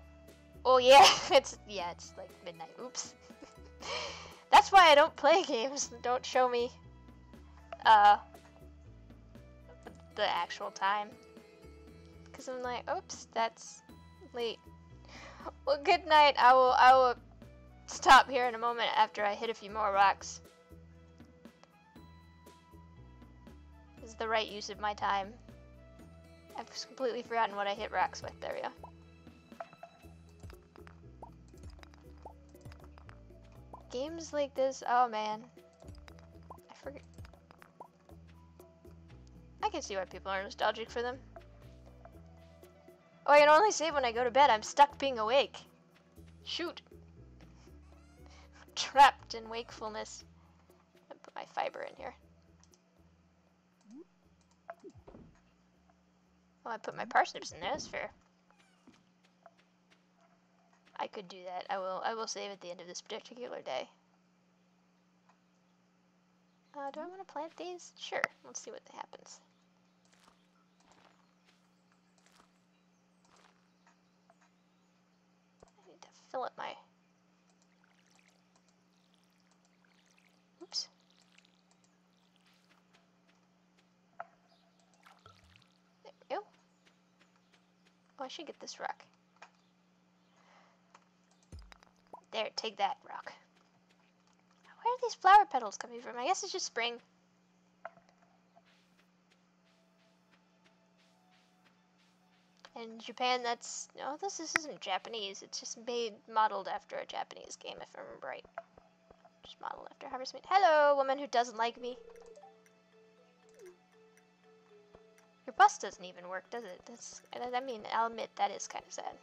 A: Oh yeah, it's... Yeah, it's like midnight. Oops. That's why I don't play games. Don't show me... Uh... The actual time. Because I'm like, oops, that's late. Well, good night. I will, I will stop here in a moment after I hit a few more rocks. This is the right use of my time. I've completely forgotten what I hit rocks with. There we go. Games like this, oh man. I forget. I can see why people are nostalgic for them. Oh, I can only save when I go to bed. I'm stuck being awake. Shoot. Trapped in wakefulness. I put my fiber in here. Oh, I put my parsnips in there. That's fair. I could do that. I will. I will save at the end of this particular day. Uh, do I want to plant these? Sure. Let's see what happens. I need to fill up my... Oops. There we go. Oh, I should get this rock. There, take that rock. Where are these flower petals coming from? I guess it's just spring. In Japan, that's... No, this, this isn't Japanese. It's just made, modeled after a Japanese game, if I remember right. Just modeled after Harvest Moon. Hello, woman who doesn't like me. Your bus doesn't even work, does it? That's, I mean, I'll admit, that is kind of sad.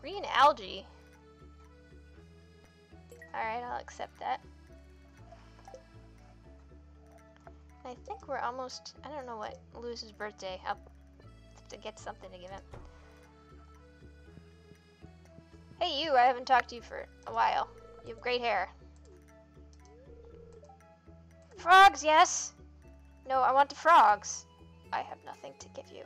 A: Green algae. Alright, I'll accept that. I think we're almost... I don't know what Lewis's birthday. I'll have to get something to give him. Hey you, I haven't talked to you for a while. You have great hair. Frogs, yes! No, I want the frogs. I have nothing to give you.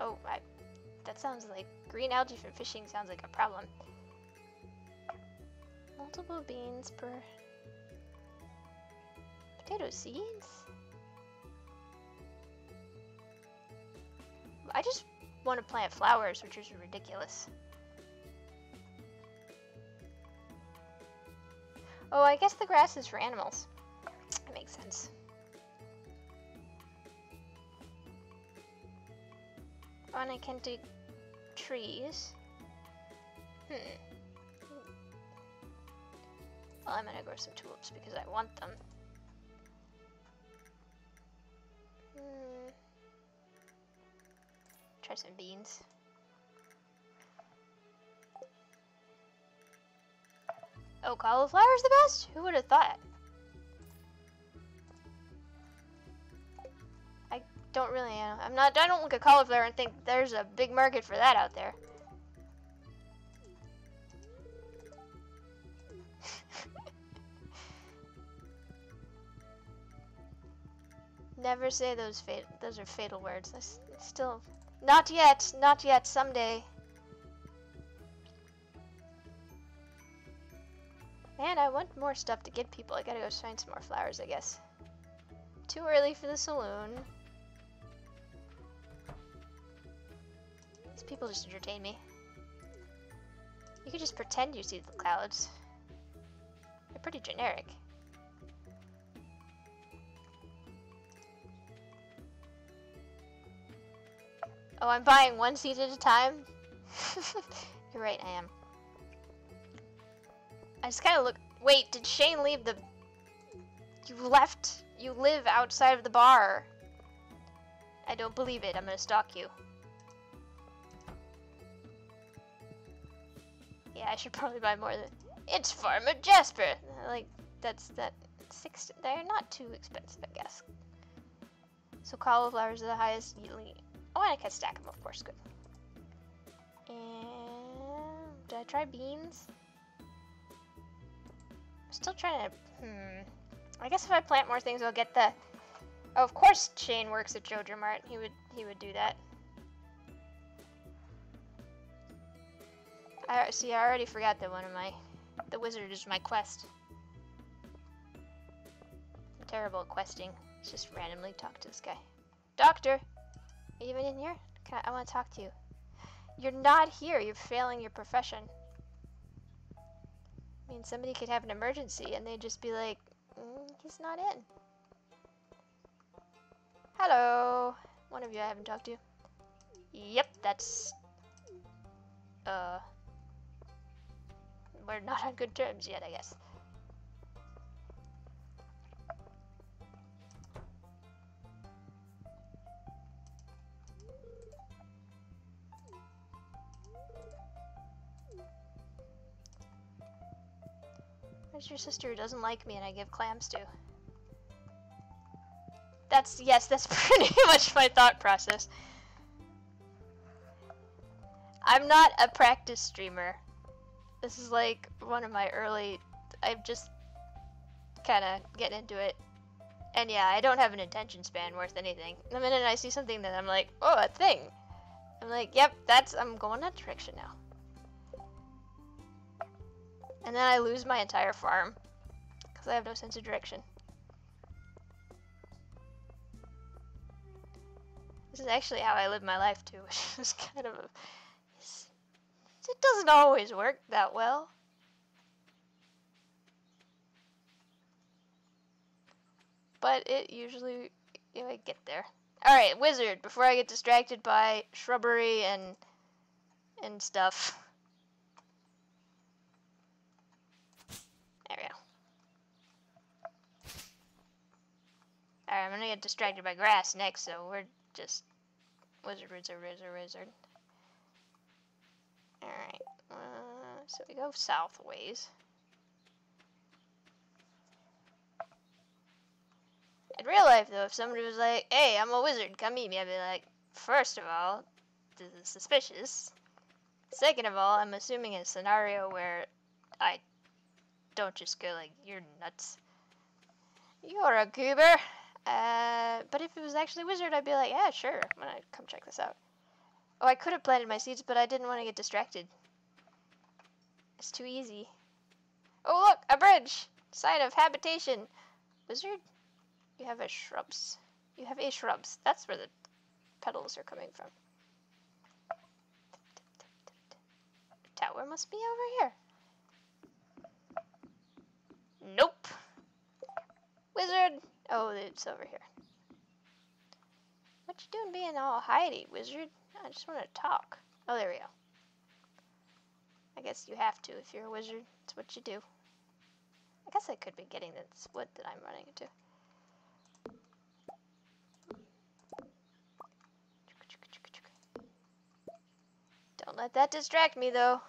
A: Oh, I, that sounds like green algae from fishing sounds like a problem. Multiple beans per potato seeds? I just want to plant flowers, which is ridiculous. Oh, I guess the grass is for animals. That makes sense. And I can do trees. Hmm. Well, I'm gonna grow some tulips because I want them. Hmm. Try some beans. Oh, cauliflower's the best? Who would have thought? Don't really, uh, I'm not, I don't look at cauliflower and think there's a big market for that out there. Never say those fat those are fatal words. I still, not yet, not yet, someday. Man, I want more stuff to get people. I gotta go find some more flowers, I guess. Too early for the saloon. People just entertain me. You could just pretend you see the clouds. They're pretty generic. Oh, I'm buying one seat at a time? You're right, I am. I just kind of look... Wait, did Shane leave the... You left... You live outside of the bar. I don't believe it. I'm gonna stalk you. Yeah, I should probably buy more than... It's Farmer Jasper! Like, that's that... Six... They're not too expensive, I guess. So cauliflowers are the highest yielding... Oh, and I can stack them, of course. Good. And... Did I try beans? I'm still trying to... Hmm... I guess if I plant more things, I'll get the... Oh, of course Shane works at Joja Mart. He would, he would do that. I see. I already forgot that one of my the wizard is my quest. I'm terrible at questing. Let's just randomly talk to this guy. Doctor, are you even in here? I, I want to talk to you. You're not here. You're failing your profession. I mean, somebody could have an emergency and they'd just be like, mm, he's not in. Hello. One of you I haven't talked to. Yep, that's... Uh we're not on good terms yet, I guess. Who's your sister who doesn't like me and I give clams to? That's, yes, that's pretty much my thought process. I'm not a practice streamer. This is like one of my early, I'm just kind of getting into it. And yeah, I don't have an attention span worth anything. The minute I see something that I'm like, oh, a thing. I'm like, yep, that's, I'm going that direction now. And then I lose my entire farm. Because I have no sense of direction. This is actually how I live my life too, which is kind of a... It doesn't always work that well. But it usually, you know, I get there. Alright, wizard, before I get distracted by shrubbery and and stuff. There we go. Alright, I'm gonna get distracted by grass next, so we're just wizard, wizard, wizard, wizard. Alright, uh, so we go south ways. In real life, though, if somebody was like, hey, I'm a wizard, come meet me, I'd be like, first of all, this is suspicious. Second of all, I'm assuming a scenario where I don't just go like, you're nuts. You're a goober. Uh, but if it was actually a wizard, I'd be like, yeah, sure, I'm gonna come check this out. Oh, I could have planted my seeds, but I didn't want to get distracted. It's too easy. Oh, look, a bridge! Sign of habitation. Wizard? You have a shrubs. You have a shrubs. That's where the petals are coming from. Tower must be over here. Nope. Wizard! Oh, it's over here. What you doing being all hidey, wizard? I just want to talk. Oh, there we go. I guess you have to if you're a wizard. It's what you do. I guess I could be getting this wood that I'm running into. Don't let that distract me, though.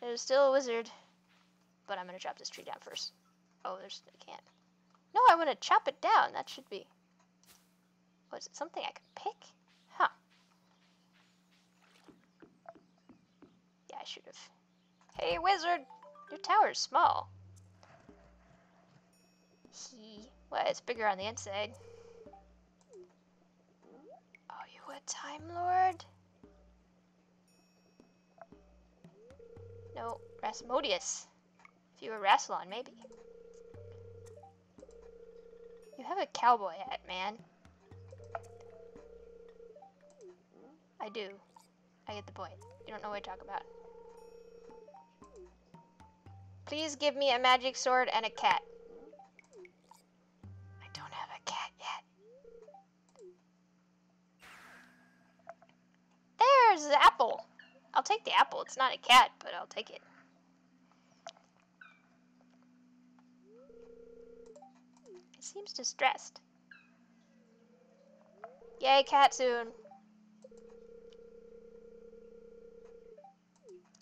A: There's still a wizard. But I'm going to chop this tree down first. Oh, there's... I can't. No, I want to chop it down. That should be... Was it something I could pick? Huh. Yeah, I should have. Hey, wizard! Your tower's small. He... Well, it's bigger on the inside. Are you a Time Lord? No, Rasmodius. If you were Rassilon, maybe. You have a cowboy hat, man. I do. I get the point. You don't know what I talk about. Please give me a magic sword and a cat. I don't have a cat yet. There's the apple. I'll take the apple. It's not a cat, but I'll take it. It seems distressed. Yay, cat soon.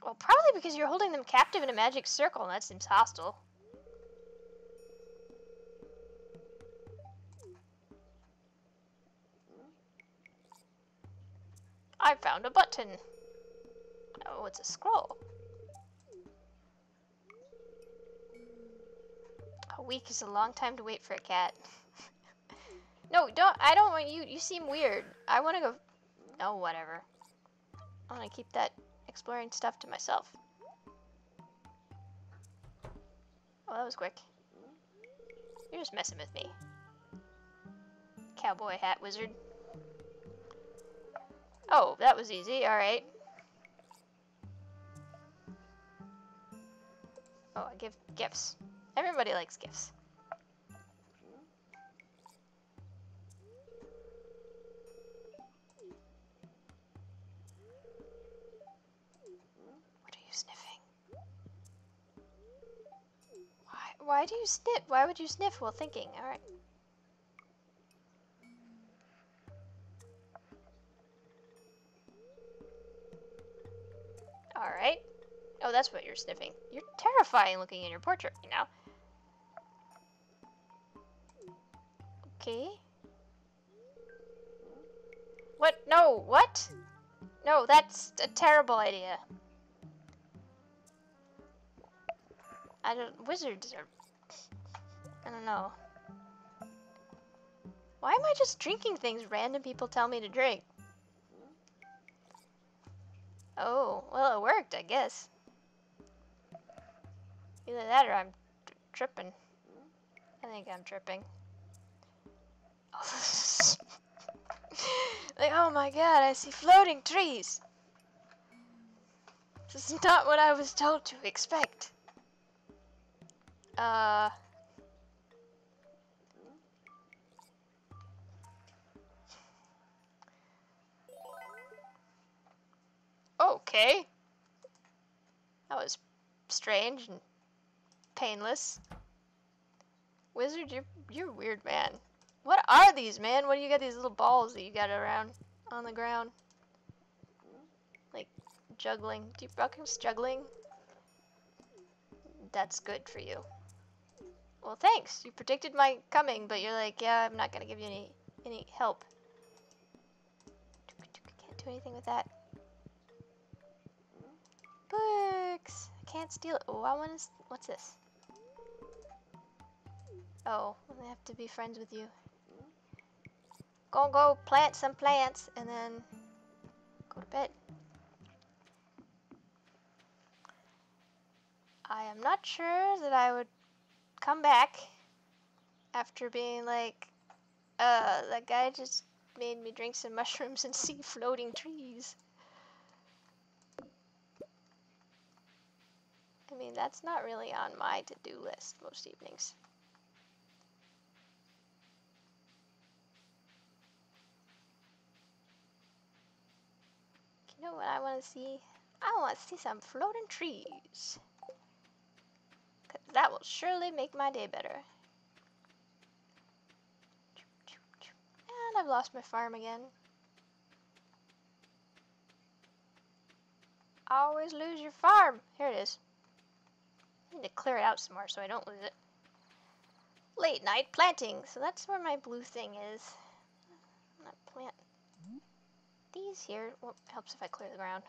A: Well, probably because you're holding them captive in a magic circle, and that seems hostile. I found a button. Oh, it's a scroll. A week is a long time to wait for a cat. no, don't. I don't want you. You seem weird. I want to go. No, whatever. I want to keep that exploring stuff to myself. Oh, that was quick. You're just messing with me. Cowboy hat wizard. Oh, that was easy. Alright. Oh, I give gifts. Everybody likes gifts. Why, do you sniff? Why would you sniff while thinking? Alright. Alright. Oh, that's what you're sniffing. You're terrifying looking in your portrait right now. Okay. What? No, what? No, that's a terrible idea. I don't, wizards are, I don't know. Why am I just drinking things random people tell me to drink? Oh, well it worked, I guess. Either that or I'm tripping. I think I'm tripping. like, oh my god, I see floating trees. This is not what I was told to expect. Uh... Okay. That was strange and painless. Wizard, you're, you're a weird man. What are these, man? What do you got these little balls that you got around on the ground? Like, juggling. Do you practice juggling? That's good for you. Well, thanks. You predicted my coming, but you're like, yeah, I'm not gonna give you any any help. Can't do anything with that. Books! I can't steal it. Oh, I want to... What's this? Oh, I have to be friends with you. Go go plant some plants and then go to bed. I am not sure that I would come back after being like, uh, that guy just made me drink some mushrooms and see floating trees. I mean, that's not really on my to-do list most evenings. You know what I want to see? I want to see some floating trees. Cause that will surely make my day better. And I've lost my farm again. Always lose your farm. Here it is. I need to clear it out some more so I don't lose it. Late night planting. So that's where my blue thing is. I'm not plant. These here. Well, helps if I clear the ground.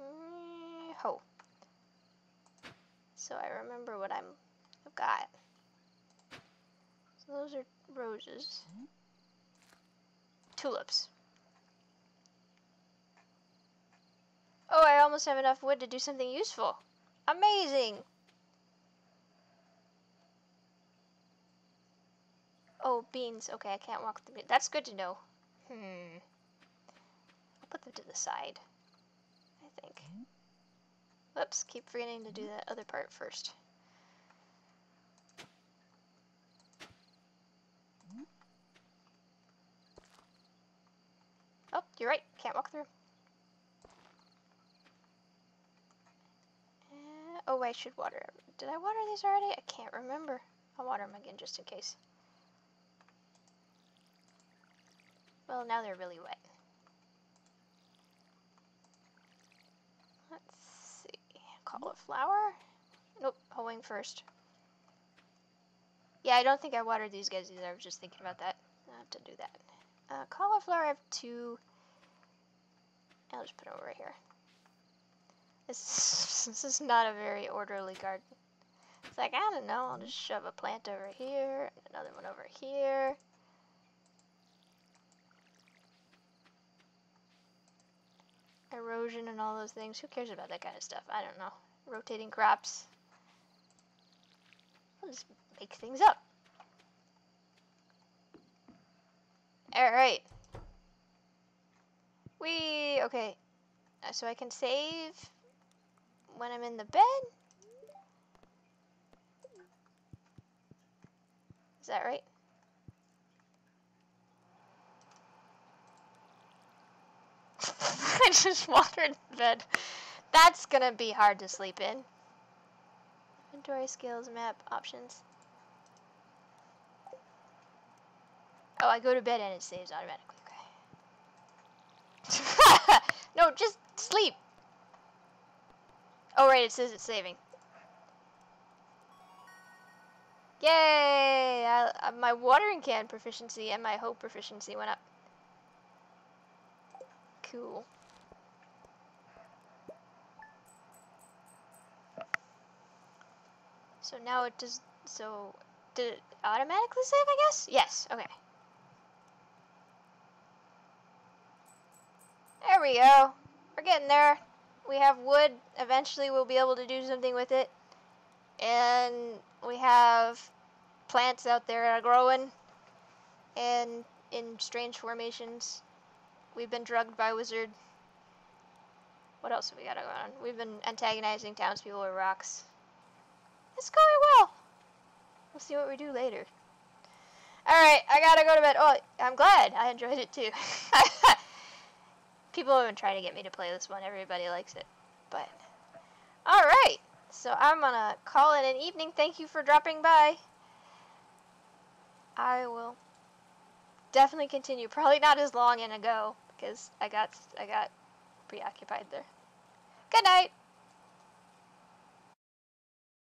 A: Mm, ho. So I remember what I'm, I've got. So those are roses. Tulips. Oh, I almost have enough wood to do something useful. Amazing! Oh, beans. Okay, I can't walk beans. That's good to know. Hmm. I'll put them to the side. I think. Whoops, keep forgetting to do that other part first. Oh, you're right. Can't walk through. Uh, oh, I should water. Did I water these already? I can't remember. I'll water them again just in case. Well, now they're really wet. Let's see. Cauliflower? Nope, hoeing first. Yeah, I don't think I watered these guys either. I was just thinking about that. I have to do that. Uh, cauliflower, I have two. I'll just put it over here. This, this is not a very orderly garden. It's like, I don't know, I'll just shove a plant over here, another one over here. Erosion and all those things. Who cares about that kind of stuff? I don't know. Rotating crops. I'll just make things up. Alright. We, okay. Uh, so I can save when I'm in the bed? Is that right? I just watered the bed. That's gonna be hard to sleep in. Inventory skills, map, options. Oh, I go to bed and it saves automatically. Okay. no, just sleep. Oh, right, it says it's saving. Yay! I, uh, my watering can proficiency and my hope proficiency went up. Cool. So now it does, so, did it automatically save, I guess? Yes, okay. There we go. We're getting there. We have wood. Eventually we'll be able to do something with it. And we have plants out there growing. And in strange formations. We've been drugged by wizard. What else have we got going on? We've been antagonizing townspeople with rocks. It's going well. We'll see what we do later. Alright, I gotta go to bed. Oh, I'm glad. I enjoyed it too. People have been trying to get me to play this one. Everybody likes it. But, alright. So I'm gonna call it an evening. Thank you for dropping by. I will definitely continue. Probably not as long in a go because I got I got preoccupied there. Good night.